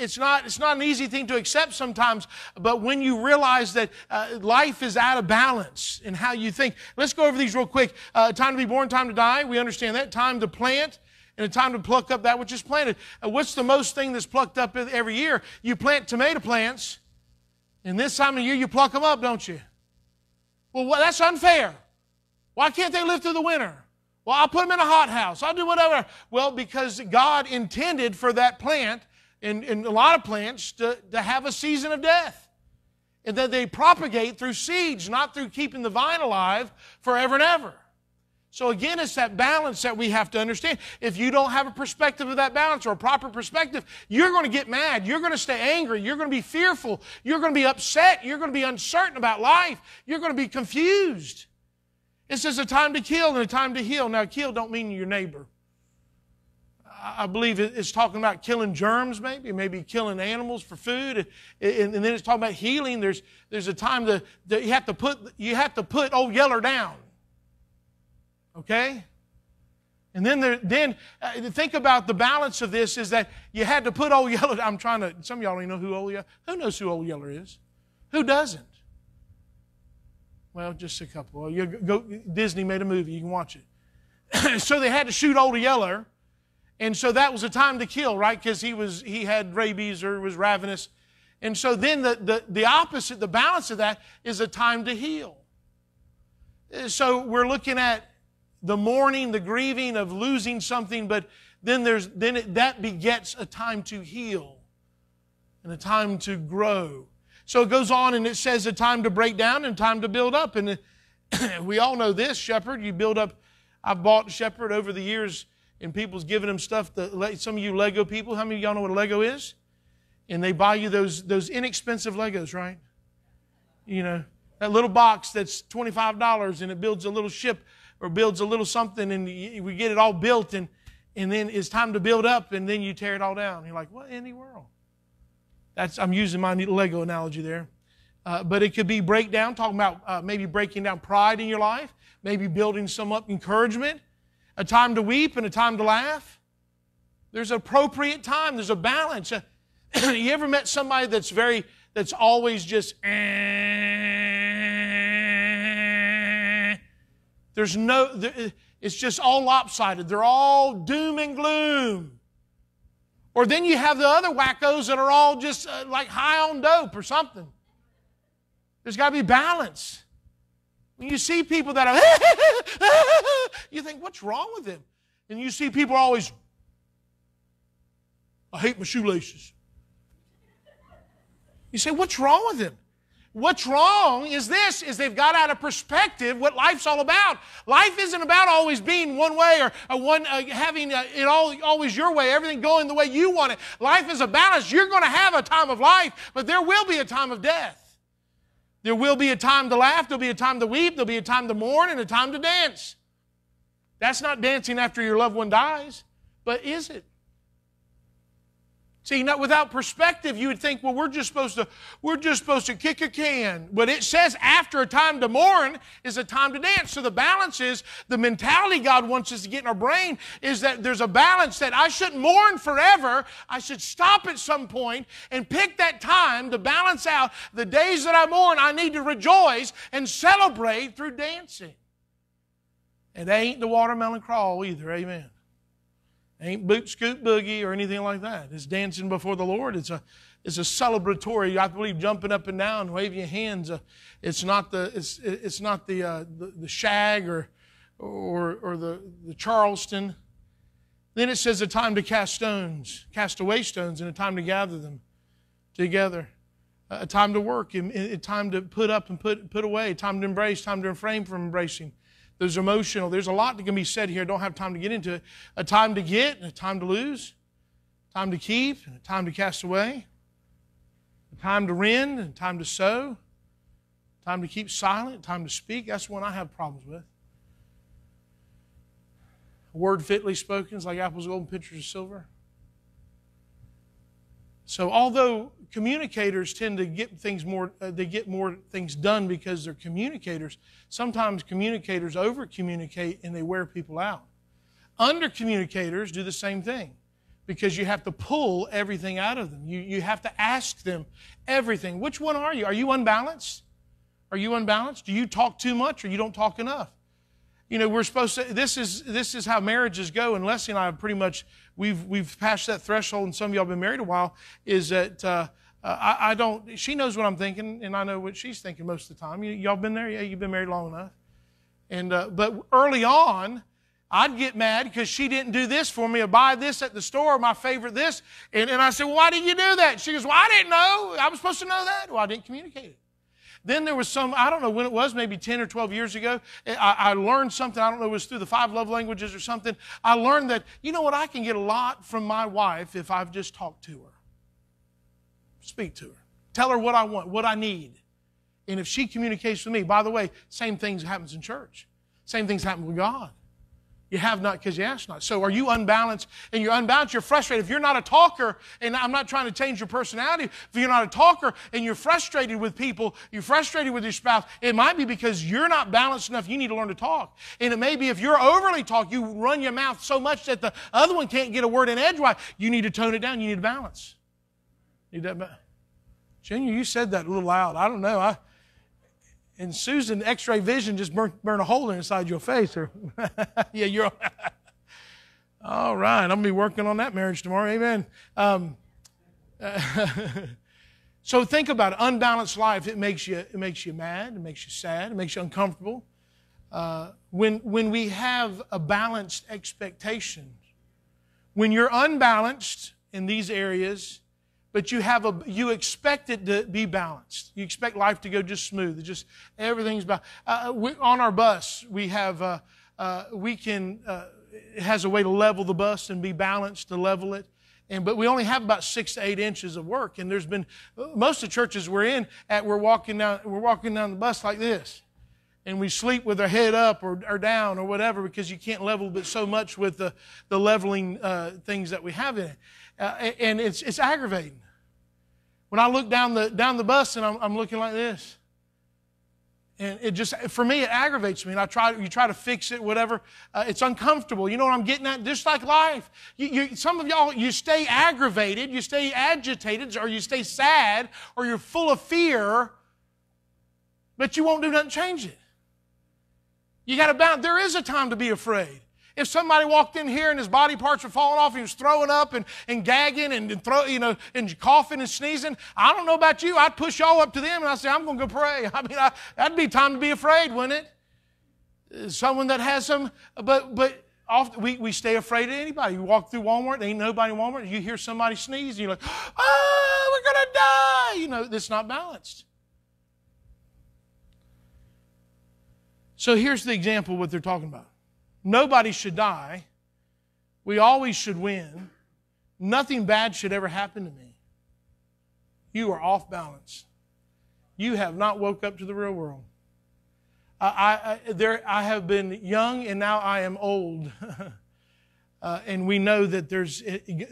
it's not, it's not an easy thing to accept sometimes, but when you realize that uh, life is out of balance in how you think. Let's go over these real quick. Uh, time to be born, time to die. We understand that. Time to plant and a time to pluck up that which is planted. Uh, what's the most thing that's plucked up every year? You plant tomato plants, and this time of year you pluck them up, don't you? Well, that's unfair. Why can't they live through the winter? Well, I'll put them in a hothouse. I'll do whatever. Well, because God intended for that plant in, in a lot of plants to, to have a season of death. And that they propagate through seeds, not through keeping the vine alive forever and ever. So again, it's that balance that we have to understand. If you don't have a perspective of that balance or a proper perspective, you're going to get mad. You're going to stay angry. You're going to be fearful. You're going to be upset. You're going to be uncertain about life. You're going to be confused. It says a time to kill and a time to heal. Now, kill don't mean your neighbor. I believe it's talking about killing germs, maybe, maybe killing animals for food, and, then it's talking about healing. There's there's a time that, that you have to put you have to put old Yeller down. Okay? And then, there, then uh, think about the balance of this is that you had to put Old Yeller. I'm trying to. Some of y'all don't know who Old Yeller. Who knows who Old Yeller is? Who doesn't? Well, just a couple. You go, Disney made a movie. You can watch it. so they had to shoot Old Yeller, and so that was a time to kill, right? Because he was he had rabies or was ravenous, and so then the, the the opposite, the balance of that is a time to heal. Uh, so we're looking at the mourning, the grieving of losing something, but then there's then it, that begets a time to heal and a time to grow. So it goes on and it says a time to break down and time to build up. And uh, we all know this, Shepherd. You build up. I've bought Shepherd over the years, and people's giving them stuff. To, some of you Lego people, how many of y'all know what a Lego is? And they buy you those those inexpensive Legos, right? You know that little box that's twenty five dollars, and it builds a little ship or builds a little something and we get it all built and, and then it's time to build up and then you tear it all down. You're like, what in the world? That's, I'm using my Lego analogy there. Uh, but it could be breakdown, talking about uh, maybe breaking down pride in your life, maybe building some up encouragement, a time to weep and a time to laugh. There's appropriate time. There's a balance. Uh, you ever met somebody that's very, that's always just, eh, there's no, it's just all lopsided. They're all doom and gloom. Or then you have the other wackos that are all just uh, like high on dope or something. There's got to be balance. When you see people that are, you think, what's wrong with them? And you see people always, I hate my shoelaces. You say, what's wrong with them? What's wrong is this, is they've got out of perspective what life's all about. Life isn't about always being one way or a one, uh, having uh, it all always your way, everything going the way you want it. Life is a balance. You're going to have a time of life, but there will be a time of death. There will be a time to laugh, there'll be a time to weep, there'll be a time to mourn, and a time to dance. That's not dancing after your loved one dies, but is it? See, not without perspective, you would think, well, we're just supposed to, we're just supposed to kick a can. But it says after a time to mourn is a time to dance. So the balance is the mentality God wants us to get in our brain is that there's a balance that I shouldn't mourn forever. I should stop at some point and pick that time to balance out the days that I mourn. I need to rejoice and celebrate through dancing. It ain't the watermelon crawl either. Amen. Ain't boot scoot boogie or anything like that. It's dancing before the Lord. It's a it's a celebratory. I believe jumping up and down, waving your hands. Uh, it's not the it's it's not the, uh, the the shag or or or the the Charleston. Then it says a time to cast stones, cast away stones, and a time to gather them together. A time to work, a time to put up and put put away, time to embrace, time to refrain from embracing there's emotional. There's a lot that can be said here. I don't have time to get into it. A time to get and a time to lose. Time to keep and a time to cast away. A time to rend and time to sow. Time to keep silent, time to speak. That's one I have problems with. A word fitly spoken is like apples of gold and pitchers of silver. So, although communicators tend to get things more, uh, they get more things done because they're communicators, sometimes communicators over communicate and they wear people out. Under communicators do the same thing because you have to pull everything out of them. You, you have to ask them everything. Which one are you? Are you unbalanced? Are you unbalanced? Do you talk too much or you don't talk enough? you know, we're supposed to, this is, this is how marriages go. And Leslie and I have pretty much, we've, we've passed that threshold, and some of y'all have been married a while, is that uh, uh, I, I, don't, she knows what I'm thinking, and I know what she's thinking most of the time. You, y'all been there? Yeah, you've been married long enough. And, uh, but early on, I'd get mad because she didn't do this for me or buy this at the store, my favorite this. And, and I said, well, why did you do that? She goes, well, I didn't know. I was supposed to know that. Well, I didn't communicate it. Then there was some, I don't know when it was, maybe 10 or 12 years ago, I, I, learned something, I don't know, it was through the five love languages or something. I learned that, you know what, I can get a lot from my wife if I've just talked to her. Speak to her. Tell her what I want, what I need. And if she communicates with me, by the way, same things happens in church. Same things happen with God. You have not because you ask not. So are you unbalanced? And you're unbalanced, you're frustrated. If you're not a talker, and I'm not trying to change your personality, if you're not a talker and you're frustrated with people, you're frustrated with your spouse, it might be because you're not balanced enough. You need to learn to talk. And it may be if you're overly talk, you run your mouth so much that the other one can't get a word in edgewise. You need to tone it down. You need to balance. Need that ba- Junior, you said that a little loud. I don't know. I and Susan, X-ray vision just burn, a hole inside your face. Or yeah, you're all right. I'm gonna be working on that marriage tomorrow. Amen. Um, so think about it. Unbalanced life. It makes you. It makes you mad. It makes you sad. It makes you uncomfortable. Uh, when when we have a balanced expectation, when you're unbalanced in these areas, but you have a you expect it to be balanced. You expect life to go just smooth. Just everything's about. Uh, we, on our bus, we have uh, uh, we can uh, it has a way to level the bus and be balanced to level it. And but we only have about six to eight inches of work. And there's been most of the churches we're in at we're walking down we're walking down the bus like this. And we sleep with our head up or, or down or whatever because you can't level it so much with the, the leveling uh, things that we have in it. Uh, and it's, it's aggravating. When I look down the, down the bus and I'm, I'm looking like this, and it just, for me, it aggravates me. And I try, you try to fix it, whatever. Uh, it's uncomfortable. You know what I'm getting at? Just like life. You, you, some of y'all, you stay aggravated, you stay agitated, or you stay sad, or you're full of fear, but you won't do nothing to change it. You got to bound. There is a time to be afraid. If somebody walked in here and his body parts were falling off, he was throwing up and, and gagging and, and throw, you know, and coughing and sneezing, I don't know about you. I'd push y'all up to them and I'd say, I'm going to go pray. I mean, I, that'd be time to be afraid, wouldn't it? Uh, someone that has some, but, but often we, we stay afraid of anybody. You walk through Walmart, ain't nobody in Walmart, you hear somebody sneeze, and you're like, oh, we're going to die. You know, it's not balanced. So here's the example of what they're talking about. Nobody should die. We always should win. Nothing bad should ever happen to me. You are off balance. You have not woke up to the real world. I, I, there, I have been young and now I am old. uh, and we know that there's,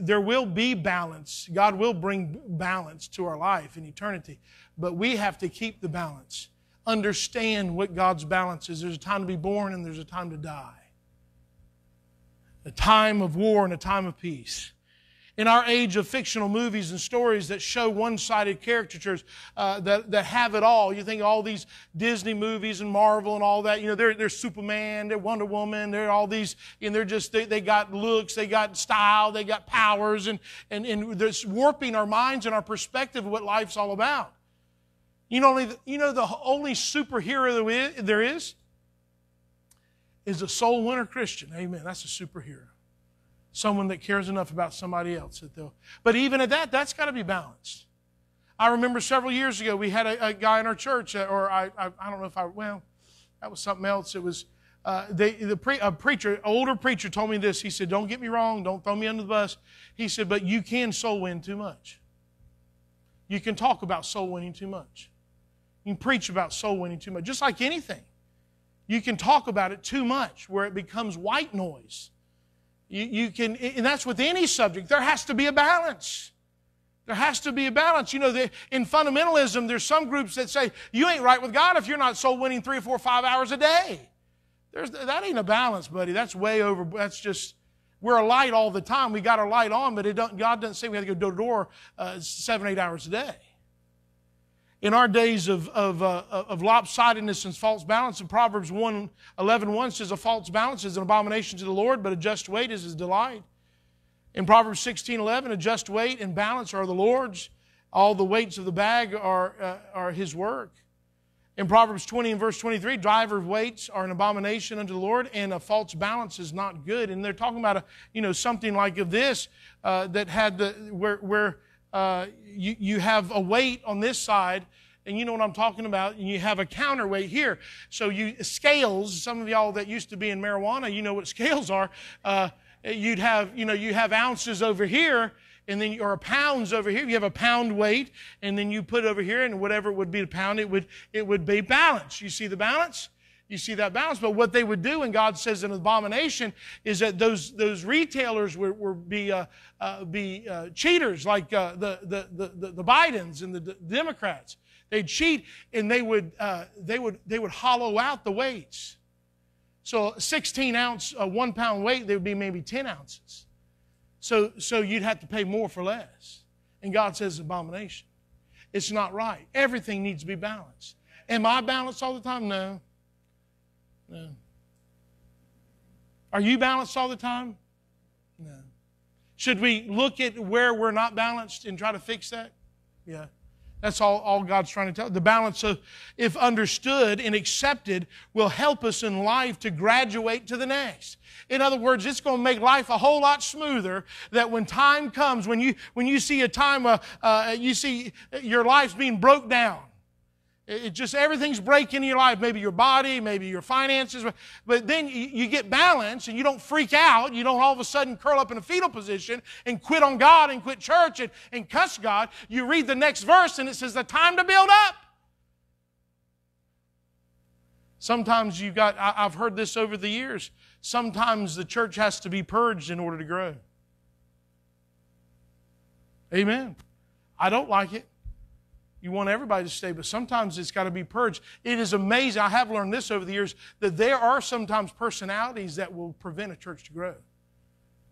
there will be balance. God will bring balance to our life in eternity. But we have to keep the balance. Understand what God's balance is. There's a time to be born and there's a time to die a time of war and a time of peace. In our age of fictional movies and stories that show one sided caricatures uh, that, that have it all, you think all these Disney movies and Marvel and all that, you know, they're, they're Superman, they're Wonder Woman, they're all these, and they're just, they, they got looks, they got style, they got powers, and, and, and they're warping our minds and our perspective of what life's all about. You know, you know the only superhero there is? Is a soul winner Christian. Amen. That's a superhero. Someone that cares enough about somebody else that they'll. But even at that, that's got to be balanced. I remember several years ago we had a, a guy in our church, uh, or I, I, I, don't know if I well, that was something else. It was uh, they, the pre, a preacher, older preacher, told me this. He said, "Don't get me wrong. Don't throw me under the bus." He said, "But you can soul win too much. You can talk about soul winning too much. You can preach about soul winning too much, just like anything." You can talk about it too much where it becomes white noise. You, you can, and that's with any subject. There has to be a balance. There has to be a balance. You know, the, in fundamentalism, there's some groups that say, you ain't right with God if you're not soul winning three or four or five hours a day. There's, that ain't a balance, buddy. That's way over. That's just, we're a light all the time. We got our light on, but it don't, God doesn't say we have to go door to door uh, seven, eight hours a day in our days of, of, uh, of lopsidedness and false balance, in Proverbs 1 11 1 says, A false balance is an abomination to the Lord, but a just weight is his delight. In Proverbs 16 11, a just weight and balance are the Lord's. All the weights of the bag are, uh, are his work. In Proverbs 20 and verse 23, divers weights are an abomination unto the Lord, and a false balance is not good. And they're talking about a, you know, something like this uh, that had the, where, where uh, you, you have a weight on this side, and you know what I'm talking about, and you have a counterweight here. So you scales, some of y'all that used to be in marijuana, you know what scales are. Uh, you'd have, you know, you have ounces over here, and then or pounds over here. You have a pound weight, and then you put it over here, and whatever it would be the pound, it would it would be balanced. You see the balance? You see that balance. But what they would do, and God says an abomination, is that those those retailers would, be uh, uh, be uh, cheaters like uh, the, the, the the Bidens and the D- Democrats. They'd cheat and they would uh, they would they would hollow out the weights. So 16 ounce, uh, one pound weight, there would be maybe 10 ounces. So so you'd have to pay more for less. And God says abomination. It's not right. Everything needs to be balanced. Am I balanced all the time? No. No. Are you balanced all the time? No. Should we look at where we're not balanced and try to fix that? Yeah. That's all, all God's trying to tell. The balance of, if understood and accepted, will help us in life to graduate to the next. In other words, it's going to make life a whole lot smoother. That when time comes, when you when you see a time, uh, uh, you see your life's being broke down. It just everything's breaking in your life. Maybe your body, maybe your finances, but then you get balance and you don't freak out. You don't all of a sudden curl up in a fetal position and quit on God and quit church and, and cuss God. You read the next verse and it says the time to build up. Sometimes you've got, I've heard this over the years. Sometimes the church has to be purged in order to grow. Amen. I don't like it. You want everybody to stay, but sometimes it's got to be purged. It is amazing. I have learned this over the years that there are sometimes personalities that will prevent a church to grow.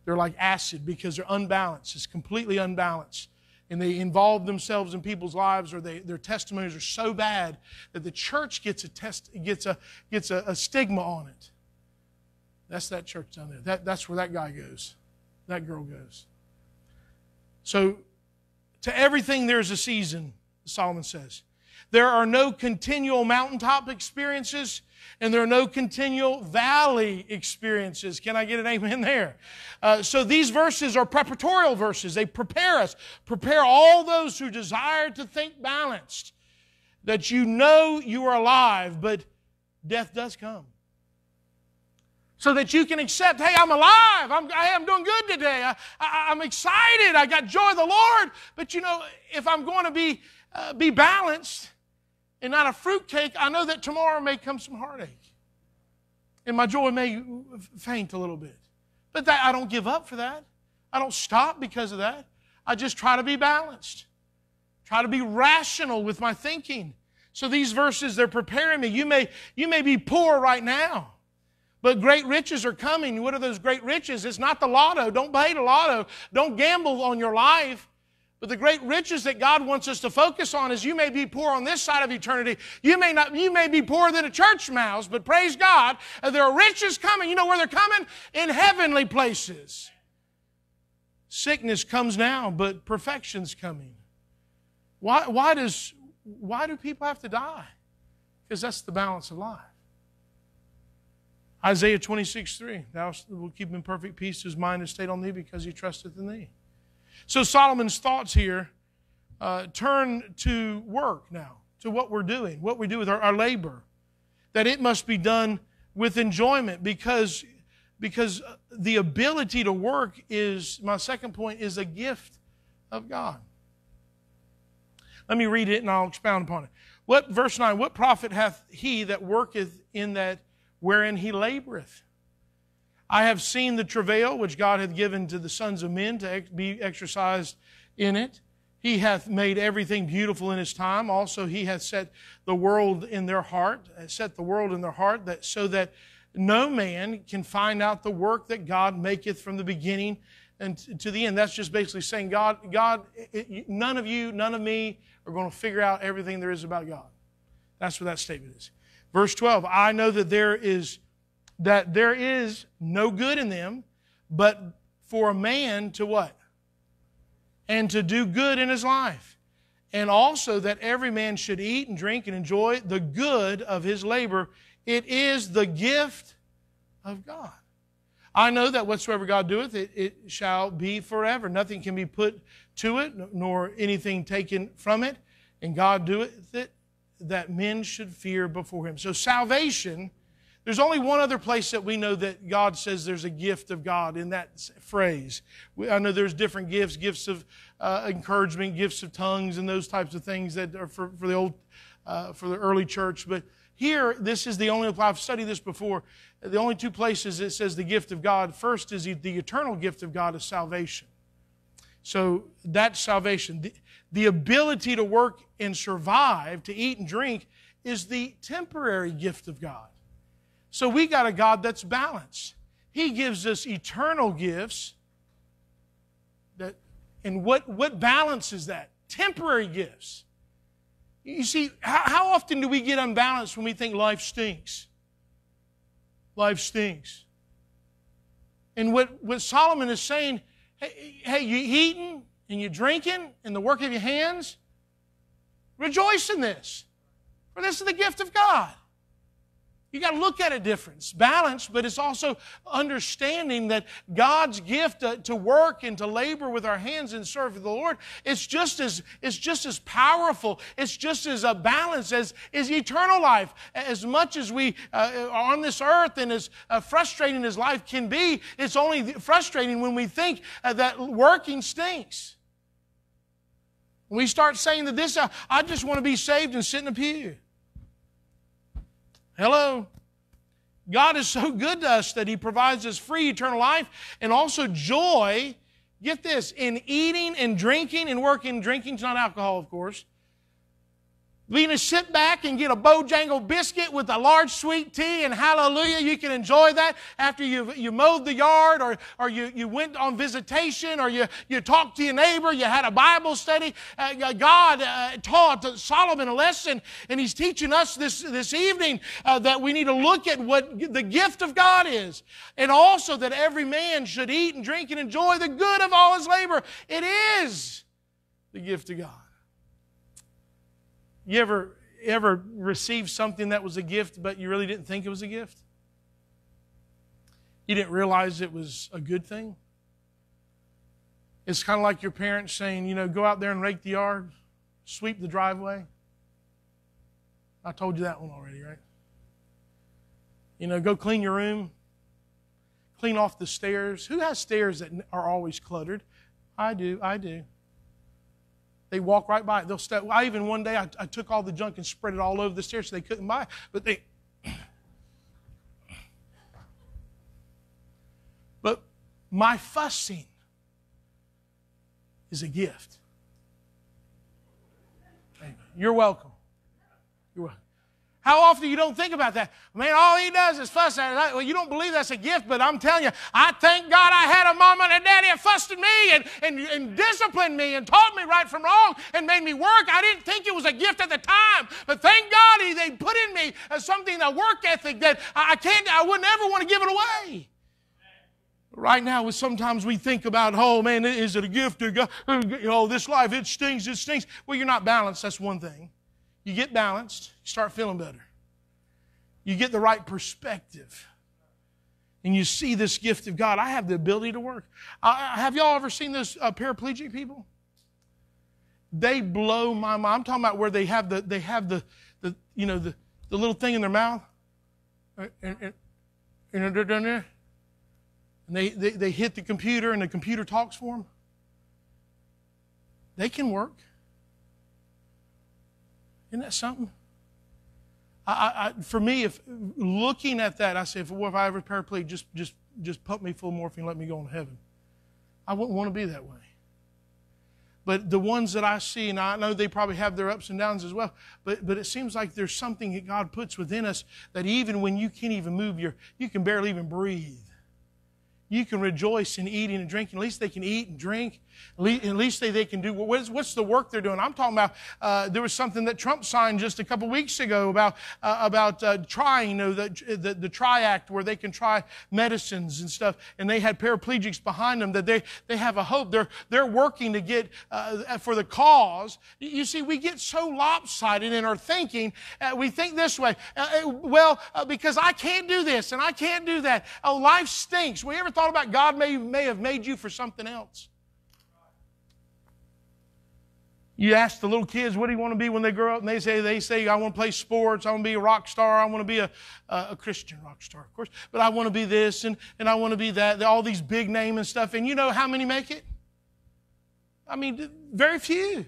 They're like acid because they're unbalanced. It's completely unbalanced. And they involve themselves in people's lives or they, their testimonies are so bad that the church gets a, test, gets a, gets a, a stigma on it. That's that church down there. That, that's where that guy goes. That girl goes. So, to everything, there's a season. Solomon says. There are no continual mountaintop experiences and there are no continual valley experiences. Can I get an amen there? Uh, so these verses are preparatorial verses. They prepare us, prepare all those who desire to think balanced, that you know you are alive, but death does come. So that you can accept, hey, I'm alive. I'm, I am doing good today. I, I, I'm excited. I got joy of the Lord. But you know, if I'm going to be uh, be balanced and not a fruitcake, I know that tomorrow may come some heartache. And my joy may faint a little bit. But that, I don't give up for that. I don't stop because of that. I just try to be balanced. Try to be rational with my thinking. So these verses, they're preparing me. You may, you may be poor right now. But great riches are coming. What are those great riches? It's not the lotto. Don't play the lotto. Don't gamble on your life. But the great riches that God wants us to focus on is you may be poor on this side of eternity. You may not, you may be poorer than a church mouse, but praise God, uh, there are riches coming. You know where they're coming? In heavenly places. Sickness comes now, but perfection's coming. Why, why does why do people have to die? Because that's the balance of life. Isaiah 26, 3. Thou wilt keep in perfect peace whose mind is stayed on thee because he trusteth in thee. So Solomon's thoughts here uh, turn to work now, to what we're doing, what we do with our, our labor, that it must be done with enjoyment because, because the ability to work is, my second point, is a gift of God. Let me read it and I'll expound upon it. What verse 9, what profit hath he that worketh in that wherein he laboreth? I have seen the travail which God hath given to the sons of men to be exercised in it. He hath made everything beautiful in his time. Also, he hath set the world in their heart, uh, set the world in their heart, that so that no man can find out the work that God maketh from the beginning and to the end. That's just basically saying, God, God, it, none of you, none of me are going to figure out everything there is about God. That's what that statement is. Verse 12, I know that there is that there is no good in them, but for a man to what? And to do good in his life. And also that every man should eat and drink and enjoy the good of his labor. It is the gift of God. I know that whatsoever God doeth, it, it shall be forever. Nothing can be put to it, nor anything taken from it. And God doeth it that men should fear before him. So salvation there's only one other place that we know that God says there's a gift of God in that phrase. I know there's different gifts, gifts of uh, encouragement, gifts of tongues, and those types of things that are for, for the Old uh, for the early church. But here, this is the only, I've studied this before, the only two places it says the gift of God. First is the, the eternal gift of God is salvation. So that's salvation. The, the ability to work and survive, to eat and drink, is the temporary gift of God. So we got a God that's balanced. He gives us eternal gifts. That, and what, what balance is that? Temporary gifts. You see, how, how often do we get unbalanced when we think life stinks? Life stinks. And what, what Solomon is saying, hey, hey, you eating and you drinking and the work of your hands, rejoice in this. For this is the gift of God. You got to look at a difference. Balance, but it's also understanding that God's gift to, to, work and to labor with our hands and serve the Lord, it's just as, it's just as powerful. It's just as a balance as, as eternal life. As much as we uh, are on this earth and as uh, frustrating as life can be, it's only frustrating when we think uh, that working stinks. When we start saying that this, uh, I just want to be saved and sit in a pew. Hello? God is so good to us that He provides us free eternal life and also joy. Get this in eating and drinking and working. Drinking's not alcohol, of course being to sit back and get a Bojangle biscuit with a large sweet tea and hallelujah, you can enjoy that after you you mowed the yard or, or you, you went on visitation or you, you talked to your neighbor, you had a Bible study. Uh, God uh, taught Solomon a lesson and he's teaching us this, this evening uh, that we need to look at what the gift of God is and also that every man should eat and drink and enjoy the good of all his labor. It is the gift of God. You ever ever received something that was a gift, but you really didn't think it was a gift? You didn't realize it was a good thing? It's kind of like your parents saying, you know, go out there and rake the yard, sweep the driveway. I told you that one already, right? You know, go clean your room, clean off the stairs. Who has stairs that are always cluttered? I do, I do. They walk right by it. They'll step. I even one day I, I took all the junk and spread it all over the stairs so they couldn't buy it. But they. but my fussing is a gift. You're welcome. How often you don't think about that? Man, all he does is fuss at us. Well, you don't believe that's a gift, but I'm telling you, I thank God I had a mama and a daddy that fussed at me and, and, and disciplined me and taught me right from wrong and made me work. I didn't think it was a gift at the time, but thank God he, they put in me uh, something, a work ethic that I can't, I wouldn't ever want to give it away. Right now, sometimes we think about, oh man, is it a gift or God? Uh, you know, this life, it stings, it stings. Well, you're not balanced, that's one thing. You get balanced, you start feeling better. You get the right perspective. And you see this gift of God. I have the ability to work. Uh, have y'all ever seen those uh, paraplegic people? They blow my mind. I'm talking about where they have the they have the, the you know the, the little thing in their mouth. And, and. And they, they, they hit the computer and the computer talks for them. They can work. Isn't that something? I, I, for me, if looking at that, I say, if, well, if I ever paraplegic, just, just, just pump me full of morphine and let me go into heaven. I wouldn't want to be that way. But the ones that I see, and I know they probably have their ups and downs as well, but, but it seems like there's something that God puts within us that even when you can't even move, your, you can barely even breathe you can rejoice in eating and drinking. At least they can eat and drink. At least they, they can do what's, what's the work they're doing. I'm talking about uh, there was something that Trump signed just a couple weeks ago about uh, about uh, trying, you know, the, the, the Try Act where they can try medicines and stuff, and they had paraplegics behind them that they they have a hope. They're they're working to get uh, for the cause. You see, we get so lopsided in our thinking. Uh, we think this way. Uh, well, because I can't do this and I can't do that. Oh, life stinks. We ever thought about God may, may have made you for something else? You ask the little kids, what do you want to be when they grow up? And they say, they say, I want to play sports. I want to be a rock star. I want to be a, a, a Christian rock star, of course. But I want to be this and, and I want to be that. All these big name and stuff. And you know how many make it? I mean, very few.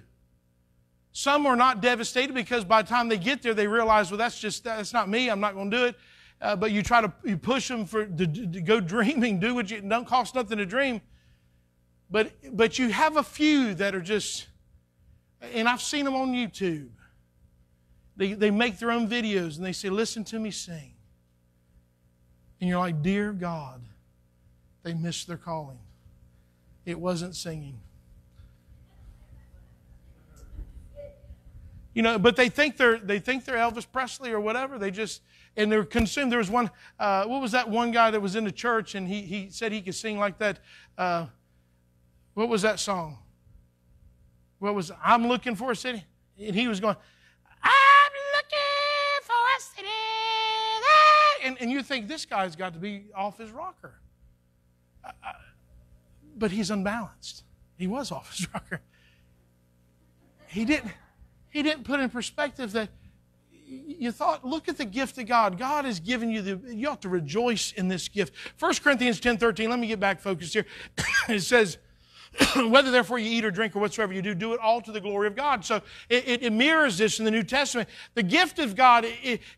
Some are not devastated because by the time they get there, they realize, well, that's just, that's not me. I'm not going to do it. Uh, but you try to you push them for to, to go dreaming, do what you don't cost nothing to dream. But but you have a few that are just, and I've seen them on YouTube. They they make their own videos and they say, "Listen to me sing," and you're like, "Dear God, they missed their calling. It wasn't singing." You know, but they think they're they think they're Elvis Presley or whatever. They just and they're consumed. There was one. Uh, what was that one guy that was in the church and he he said he could sing like that. Uh, what was that song? What was I'm looking for a city? And he was going, I'm looking for a city. And, and you think this guy's got to be off his rocker. Uh, uh, but he's unbalanced. He was off his rocker. He didn't, he didn't put in perspective that you thought, look at the gift of God. God has given you the, you ought to rejoice in this gift. 1 Corinthians 10 13, let me get back focused here. it says, whether therefore you eat or drink or whatsoever you do, do it all to the glory of God. So it, it, mirrors this in the New Testament. The gift of God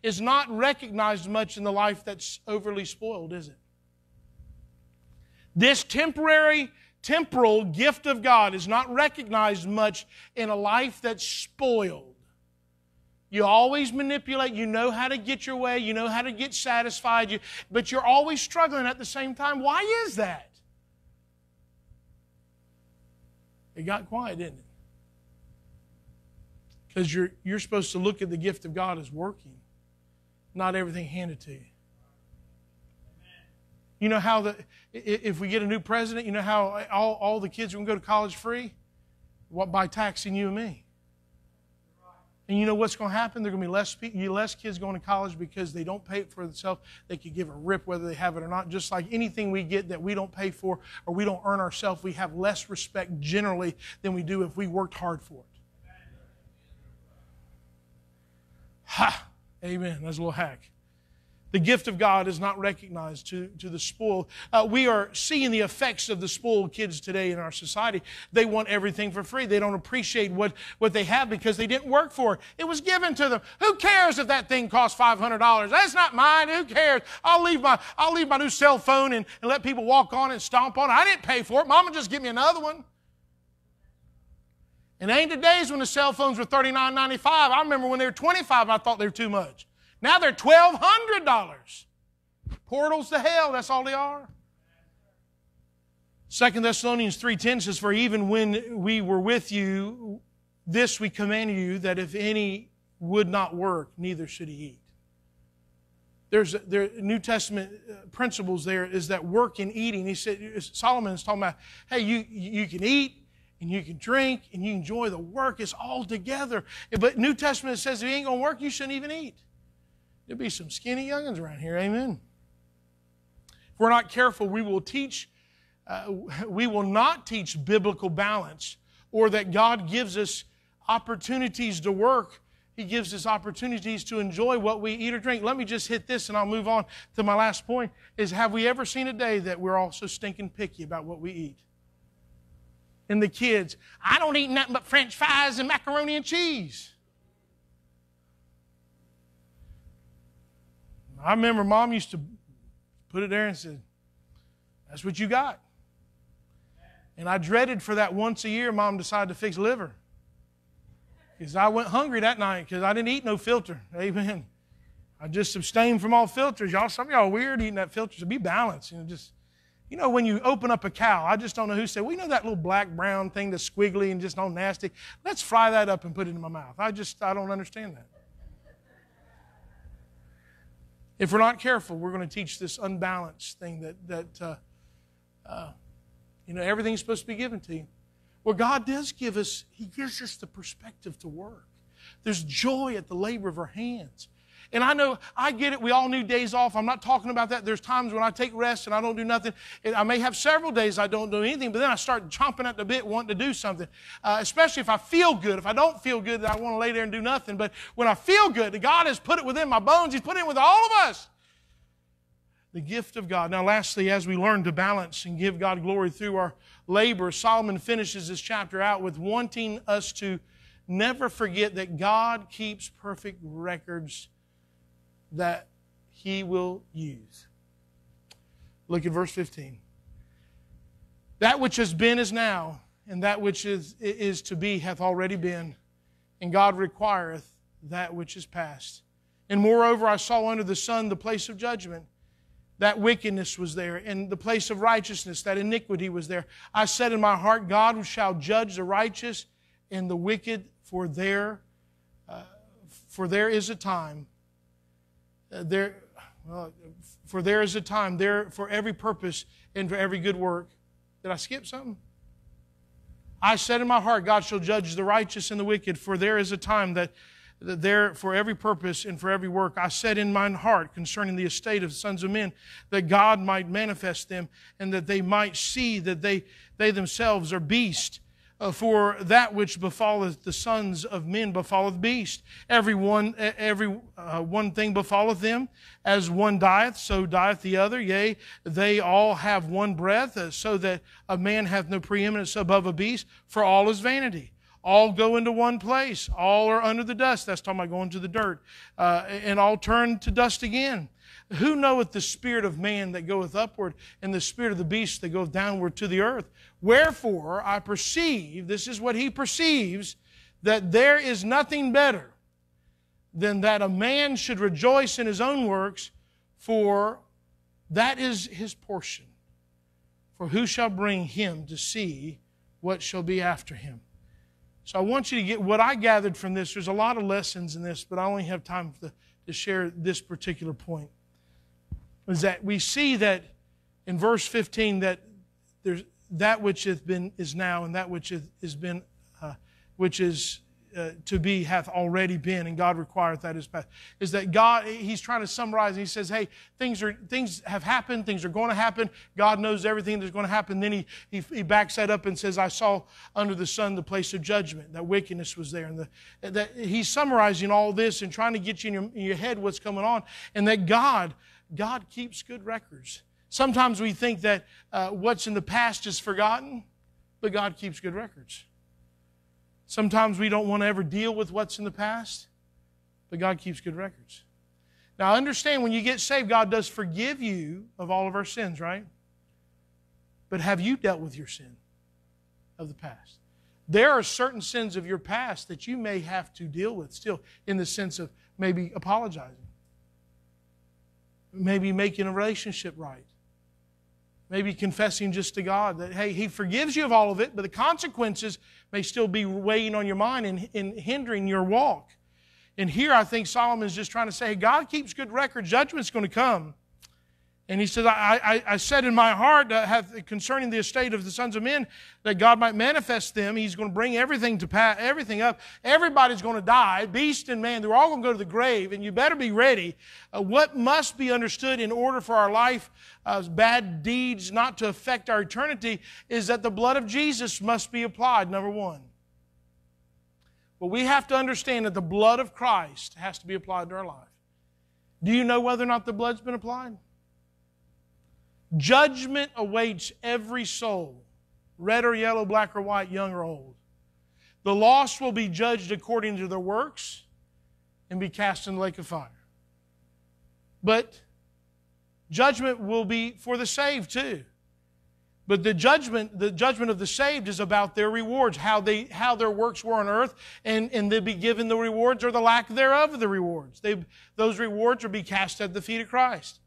is not recognized much in the life that's overly spoiled, is it? This temporary, temporal gift of God is not recognized much in a life that's spoiled. You always manipulate. You know how to get your way. You know how to get satisfied. You, but you're always struggling at the same time. Why is that? It got quiet, didn't it? Because you're, you're supposed to look at the gift of God as working, not everything handed to you. You know how the if we get a new president, you know how all, all the kids are going to go to college free? What by taxing you and me? And you know what's going to happen? There are going to be less less kids going to college because they don't pay it for themselves. They could give a rip whether they have it or not. Just like anything we get that we don't pay for or we don't earn ourselves, we have less respect generally than we do if we worked hard for it. Ha! Amen. That's a little hack. The gift of God is not recognized to, to the spoiled. Uh, we are seeing the effects of the spoiled kids today in our society. They want everything for free. They don't appreciate what, what they have because they didn't work for it. It was given to them. Who cares if that thing costs $500? That's not mine. Who cares? I'll leave my, I'll leave my new cell phone and, and let people walk on and stomp on it. I didn't pay for it. Mama just give me another one. And ain't the days when the cell phones were $39.95. I remember when they were 25 and I thought they were too much. Now they're $1,200. Portals to hell, that's all they are. 2 Thessalonians 3.10 says, For even when we were with you, this we command you, that if any would not work, neither should he eat. There's there New Testament uh, principles there is that work and eating. He said Solomon is talking about, hey, you you can eat and you can drink and you enjoy the work. It's all together. But New Testament says if you ain't gonna work, you shouldn't even eat. There'll be some skinny youngins around here. Amen. If we're not careful, we will teach. Uh, we will not teach biblical balance or that God gives us opportunities to work. He gives us opportunities to enjoy what we eat or drink. Let me just hit this and I'll move on to my last point is have we ever seen a day that we're all so stinking picky about what we eat? And the kids, I don't eat nothing but french fries and macaroni and cheese. I remember mom used to put it there and said, That's what you got. And I dreaded for that once a year mom decided to fix liver. Because I went hungry that night because I didn't eat no filter. Amen. I just abstained from all filters. Y'all, some of y'all weird eating that filter. So be balanced. You know, just you know, when you open up a cow, I just don't know who said, well, you know that little black brown thing that's squiggly and just all nasty? Let's fry that up and put it in my mouth. I just, I don't understand that. If we're not careful, we're going to teach this unbalanced thing that, that uh, uh, you know, everything's supposed to be given to you. Well, God does give us, He gives us the perspective to work. There's joy at the labor of our hands. And I know, I get it. We all need days off. I'm not talking about that. There's times when I take rest and I don't do nothing. And I may have several days I don't do anything, but then I start chomping at the bit wanting to do something. Uh, especially if I feel good. If I don't feel good, then I want to lay there and do nothing. But when I feel good, God has put it within my bones. He's put it with all of us. The gift of God. Now, lastly, as we learn to balance and give God glory through our labor, Solomon finishes this chapter out with wanting us to never forget that God keeps perfect records that He will use. Look at verse 15. That which has been is now, and that which is, is to be hath already been, and God requireth that which is past. And moreover, I saw under the sun the place of judgment. That wickedness was there, and the place of righteousness, that iniquity was there. I said in my heart, God shall judge the righteous and the wicked, for there, uh, for there is a time. Uh, there, well, for there is a time there for every purpose and for every good work. Did I skip something? I said in my heart, God shall judge the righteous and the wicked, for there is a time that that there for every purpose and for every work I said in mine heart concerning the estate of the sons of men that God might manifest them and that they might see that they, they themselves are beasts. Uh, for that which befalleth the sons of men befalleth beast. Every one, every uh, one thing befalleth them. As one dieth, so dieth the other. Yea, they all have one breath, uh, so that a man hath no preeminence above a beast. For all is vanity all go into one place. All are under the dust. That's talking about going to the dirt. Uh, and all turn to dust again. Who knoweth the spirit of man that goeth upward, and the spirit of the beast that goeth downward to the earth? Wherefore I perceive, this is what he perceives, that there is nothing better than that a man should rejoice in his own works, for that is his portion. For who shall bring him to see what shall be after him? So I want you to get what I gathered from this. There's a lot of lessons in this, but I only have time to, to share this particular point. Is that we see that in verse 15 that there's that which hath been is now, and that which has been, uh, which is uh, to be hath already been, and God requireth that is past. Is that God? He's trying to summarize. He says, "Hey, things are things have happened. Things are going to happen. God knows everything that's going to happen." Then he, he he backs that up and says, "I saw under the sun the place of judgment. That wickedness was there." And the, that he's summarizing all this and trying to get you in your, in your head what's coming on, and that God God keeps good records. Sometimes we think that uh, what's in the past is forgotten, but God keeps good records. Sometimes we don't want to ever deal with what's in the past, but God keeps good records. Now, understand when you get saved, God does forgive you of all of our sins, right? But have you dealt with your sin of the past? There are certain sins of your past that you may have to deal with still, in the sense of maybe apologizing, maybe making a relationship right, maybe confessing just to God that, hey, He forgives you of all of it, but the consequences may still be weighing on your mind and, and hindering your walk. And here I think Solomon is just trying to say, hey, God keeps good record, judgment's going to come. And he says, I, I, I said in my heart have, concerning the estate of the sons of men that God might manifest them. He's going to bring everything to pass, everything up. Everybody's going to die, beast and man. They're all going to go to the grave, and you better be ready. Uh, what must be understood in order for our life, uh, bad deeds not to affect our eternity, is that the blood of Jesus must be applied, number one. But we have to understand that the blood of Christ has to be applied to our life. Do you know whether or not the blood's been applied? Judgment awaits every soul, red or yellow, black or white, young or old. The lost will be judged according to their works and be cast in the lake of fire. But judgment will be for the saved too. But the judgment, the judgment of the saved is about their rewards, how they how their works were on earth, and, and they'll be given the rewards or the lack thereof of the rewards. They, those rewards will be cast at the feet of Christ.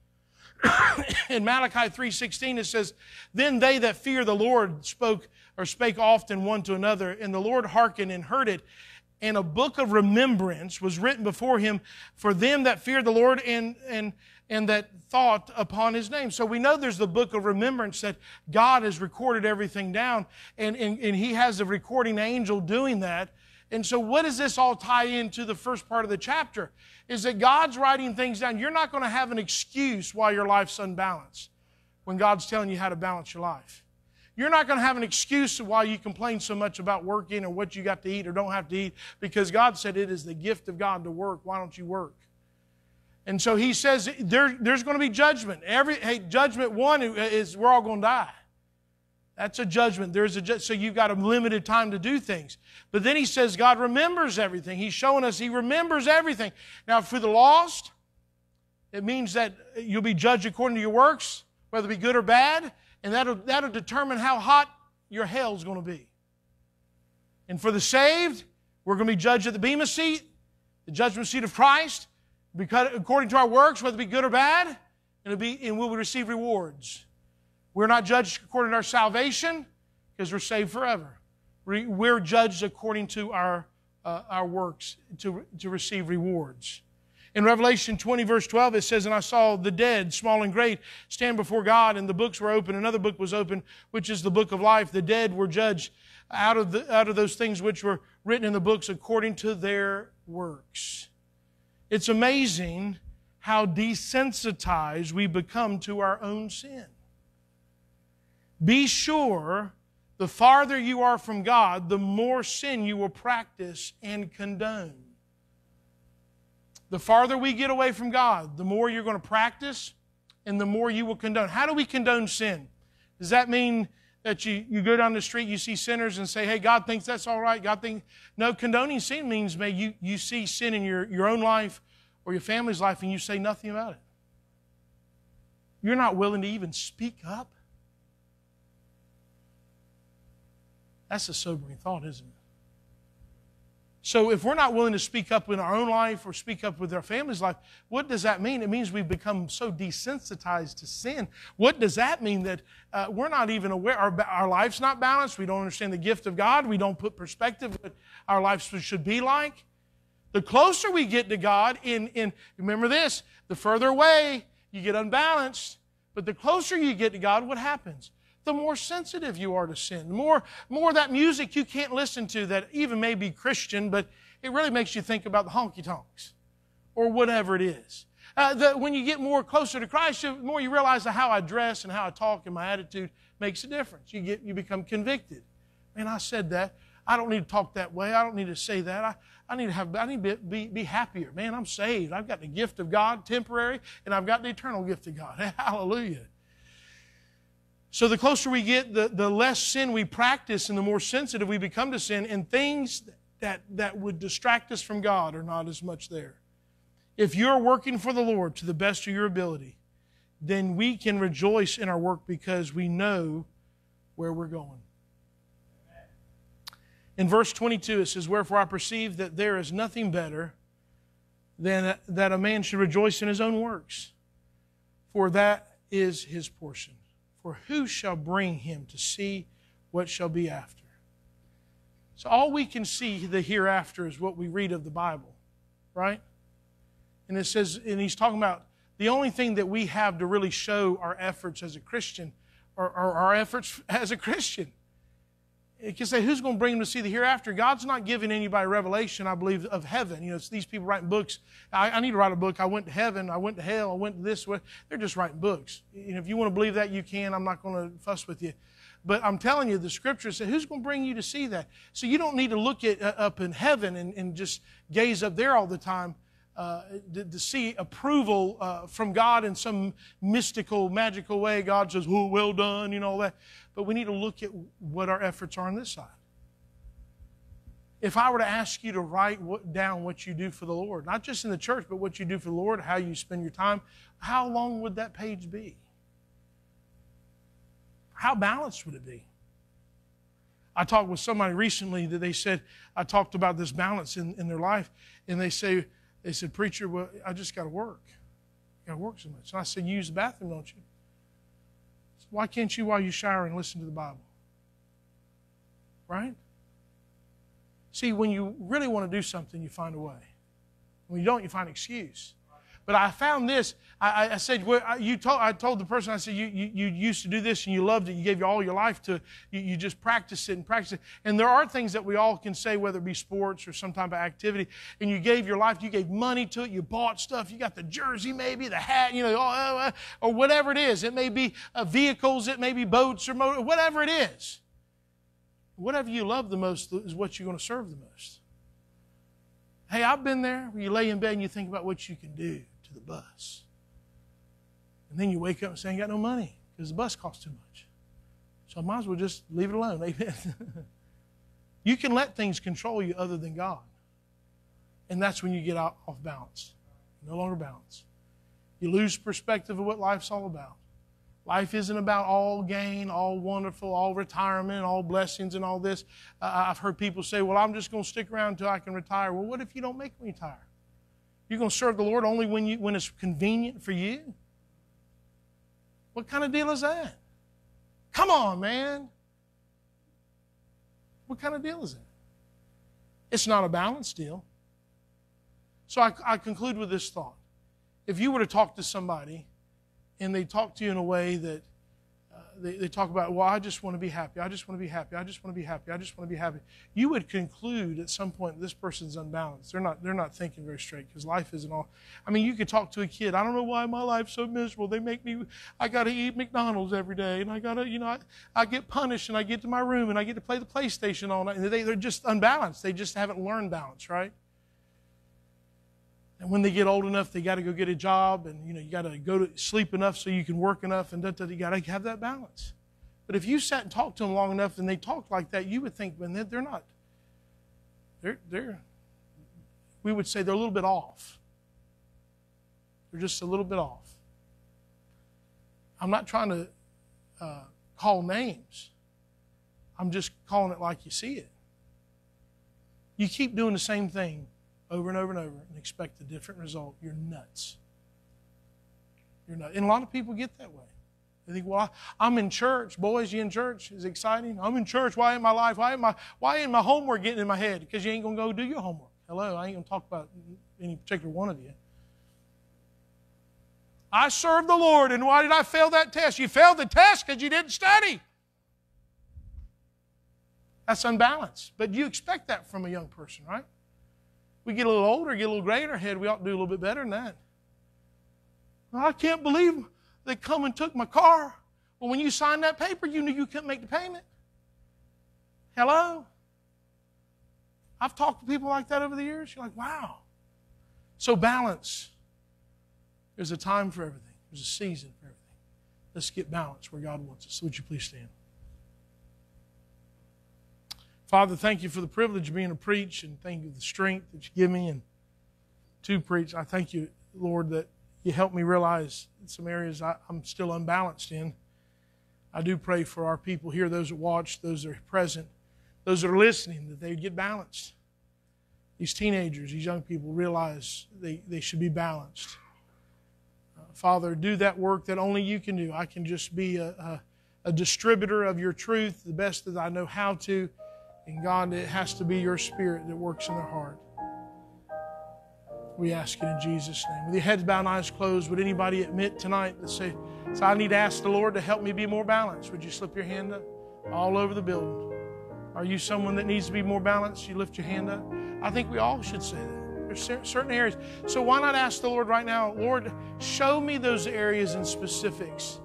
in Malachi 3:16 it says, "Then they that fear the Lord spoke or spake often one to another, and the Lord hearkened and heard it, and a book of remembrance was written before him for them that feared the Lord and and and that thought upon his name. So we know there's the book of remembrance that God has recorded everything down, and, and, and he has a recording angel doing that. And so, what does this all tie into the first part of the chapter? Is that God's writing things down. You're not going to have an excuse why your life's unbalanced when God's telling you how to balance your life. You're not going to have an excuse of why you complain so much about working or what you got to eat or don't have to eat because God said it is the gift of God to work. Why don't you work? And so he says there, there's going to be judgment. Every hey, judgment one is we're all going to die. That's a judgment. There's a ju- so you've got a limited time to do things. But then he says God remembers everything. He's showing us he remembers everything. Now, for the lost, it means that you'll be judged according to your works, whether it be good or bad, and that'll, that'll determine how hot your hell's going to be. And for the saved, we're going to be judged at the Bema seat, the judgment seat of Christ, because according to our works, whether it be good or bad, and, be, and we'll receive rewards. We're not judged according to our salvation because we're saved forever. We- We're judged according to our, uh, our works to, to receive rewards. In Revelation 20, verse 12, it says, And I saw the dead, small and great, stand before God, and the books were open. Another book was open, which is the book of life. The dead were judged out of, the, out of those things which were written in the books according to their works. It's amazing how desensitized we become to our own sin. Be sure the farther you are from God, the more sin you will practice and condone. The farther we get away from God, the more you're going to practice and the more you will condone. How do we condone sin? Does that mean that you, you go down the street, you see sinners and say, hey, God thinks that's all right? God thinks. No, condoning sin means may you, you see sin in your, your own life or your family's life and you say nothing about it. You're not willing to even speak up. That's a sobering thought, isn't it? So, if we're not willing to speak up in our own life or speak up with our family's life, what does that mean? It means we've become so desensitized to sin. What does that mean? That uh, we're not even aware, our, our life's not balanced, we don't understand the gift of God, we don't put perspective what our life should be like. The closer we get to God, in, in remember this, the further away you get unbalanced, but the closer you get to God, what happens? The more sensitive you are to sin. The more, more that music you can't listen to that even may be Christian, but it really makes you think about the honky tonks or whatever it is. Uh, the, when you get more closer to Christ, the more you realize that how I dress and how I talk and my attitude makes a difference. You, get, you become convicted. Man, I said that. I don't need to talk that way. I don't need to say that. I, I need to have. I need to be, be, be happier. Man, I'm saved. I've got the gift of God, temporary, and I've got the eternal gift of God. Hallelujah. So the closer we get, the, the less sin we practice and the more sensitive we become to sin, and things that, that would distract us from God are not as much there. If you're working for the Lord to the best of your ability, then we can rejoice in our work because we know where we're going. In verse 22, it says, Wherefore I perceive that there is nothing better than that a man should rejoice in his own works, for that is his portion. For who shall bring him to see what shall be after? So all we can see the hereafter is what we read of the Bible, right? And it says, and he's talking about the only thing that we have to really show our efforts as a Christian are, are our efforts as a Christian. It can say, who's going to bring them to see the hereafter? God's not giving anybody revelation, I believe, of heaven. You know, it's these people writing books. I, I need to write a book. I went to heaven. I went to hell. I went this way. They're just writing books. You if you want to believe that, you can. I'm not going to fuss with you. But I'm telling you, the scripture says, who's going to bring you to see that? So you don't need to look at, uh, up in heaven and, and just gaze up there all the time. Uh, to, to, see approval uh, from God in some mystical, magical way. God says, "Oh, well done," you know all that. But we need to look at what our efforts are on this side. If I were to ask you to write what, down what you do for the Lord, not just in the church, but what you do for the Lord, how you spend your time, how long would that page be? How balanced would it be? I talked with somebody recently that they said, I talked about this balance in, in their life, and they say, they said, Preacher, well, I just got to work. I got to work so much. And I said, You use the bathroom, don't you? Why can't you, while you shower, and listen to the Bible? Right? See, when you really want to do something, you find a way. When you don't, you find an excuse. But I found this. I, I said, well, you told, I told the person, I said, you, you, you used to do this and you loved it. You gave all your life to it. You, you just practice it and practice it. And there are things that we all can say, whether it be sports or some type of activity, and you gave your life, you gave money to it, you bought stuff, you got the jersey maybe, the hat, you know, or whatever it is. It may be uh, vehicles, it may be boats or motor, whatever it is. Whatever you love the most is what you're going to serve the most. Hey, I've been there where you lay in bed and you think about what you can do the bus. And then you wake up and say, I ain't got no money because the bus costs too much. So I might as well just leave it alone. Amen. you can let things control you other than God. And that's when you get out off balance. No longer balance. You lose perspective of what life's all about. Life isn't about all gain, all wonderful, all retirement, all blessings, and all this. Uh, I've heard people say, Well, I'm just going to stick around until I can retire. Well, what if you don't make me retire? You're going to serve the Lord only when, you, when it's convenient for you? What kind of deal is that? Come on, man. What kind of deal is that? It's not a balanced deal. So I, I conclude with this thought. If you were to talk to somebody and they talk to you in a way that they, they talk about, well, I just want to be happy. I just want to be happy. I just want to be happy. I just want to be happy. You would conclude at some point this person's unbalanced. They're not, they're not thinking very straight because life isn't all. I mean, you could talk to a kid. I don't know why my life's so miserable. They make me, I got to eat McDonald's every day and I got to, you know, I, I get punished and I get to my room and I get to play the PlayStation all night. And they, they're just unbalanced. They just haven't learned balance, right? And when they get old enough, they got to go get a job, and you know you got to go to sleep enough so you can work enough, and da, da, you got to have that balance. But if you sat and talked to them long enough, and they talked like that, you would think, man, they're not. They're they're. We would say they're a little bit off. They're just a little bit off. I'm not trying to uh, call names. I'm just calling it like you see it. You keep doing the same thing over and over and over and expect a different result, you're nuts. You're nuts. And a lot of people get that way. They think, well, I'm in church. Boys, you in church? Is exciting? I'm in church. Why ain't my life? Why ain't my, why ain't my homework getting in my head? Because you ain't going to go do your homework. Hello, I ain't going to talk about any particular one of you. I served the Lord, and why did I fail that test? You failed the test because you didn't study. That's unbalanced. But you expect that from a young person, right? We get a little older, get a little gray in our head, we ought to do a little bit better than that. I can't believe they come and took my car. Well, when you signed that paper, you knew you couldn't make the payment. Hello? I've talked to people like that over the years. You're like, wow. So, balance. There's a time for everything, there's a season for everything. Let's get balance where God wants us. Would you please stand? Father, thank you for the privilege of being to preach and thank you for the strength that you give me and to preach. I thank you, Lord, that you help me realize some areas I, am still unbalanced in. I do pray for our people here, those that watch, those that are present, those that are listening, that they get balanced. These teenagers, these young people realize they, they should be balanced. Uh, Father, do that work that only you can do. I can just be a, a, a distributor of your truth the best that I know how to and God, it has to be your spirit that works in their heart. We ask it in Jesus' name. With your heads bowed and eyes closed, would anybody admit tonight that say, so I need to ask the Lord to help me be more balanced? Would you slip your hand up? All over the building. Are you someone that needs to be more balanced? You lift your hand up. I think we all should say that. There's certain areas. So why not ask the Lord right now, Lord, show me those areas and specifics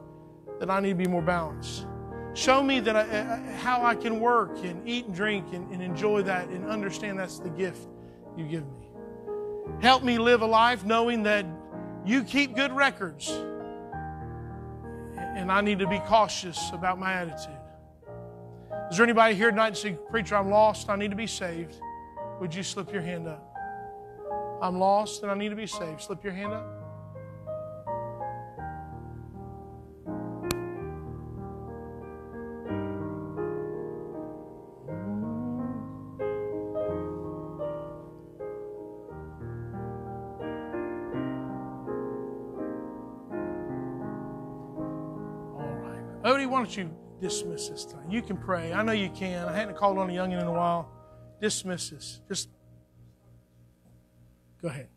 that I need to be more balanced. Show me that I, uh, how I can work and eat and drink and, and enjoy that and understand that's the gift you give me. Help me live a life knowing that you keep good records and I need to be cautious about my attitude. Is there anybody here tonight that say, Preacher, I'm lost, I need to be saved? Would you slip your hand up? I'm lost and I need to be saved. Slip your hand up. Why don't you dismiss this time? You can pray. I know you can. I hadn't called on a youngin in a while. Dismiss this. Just go ahead.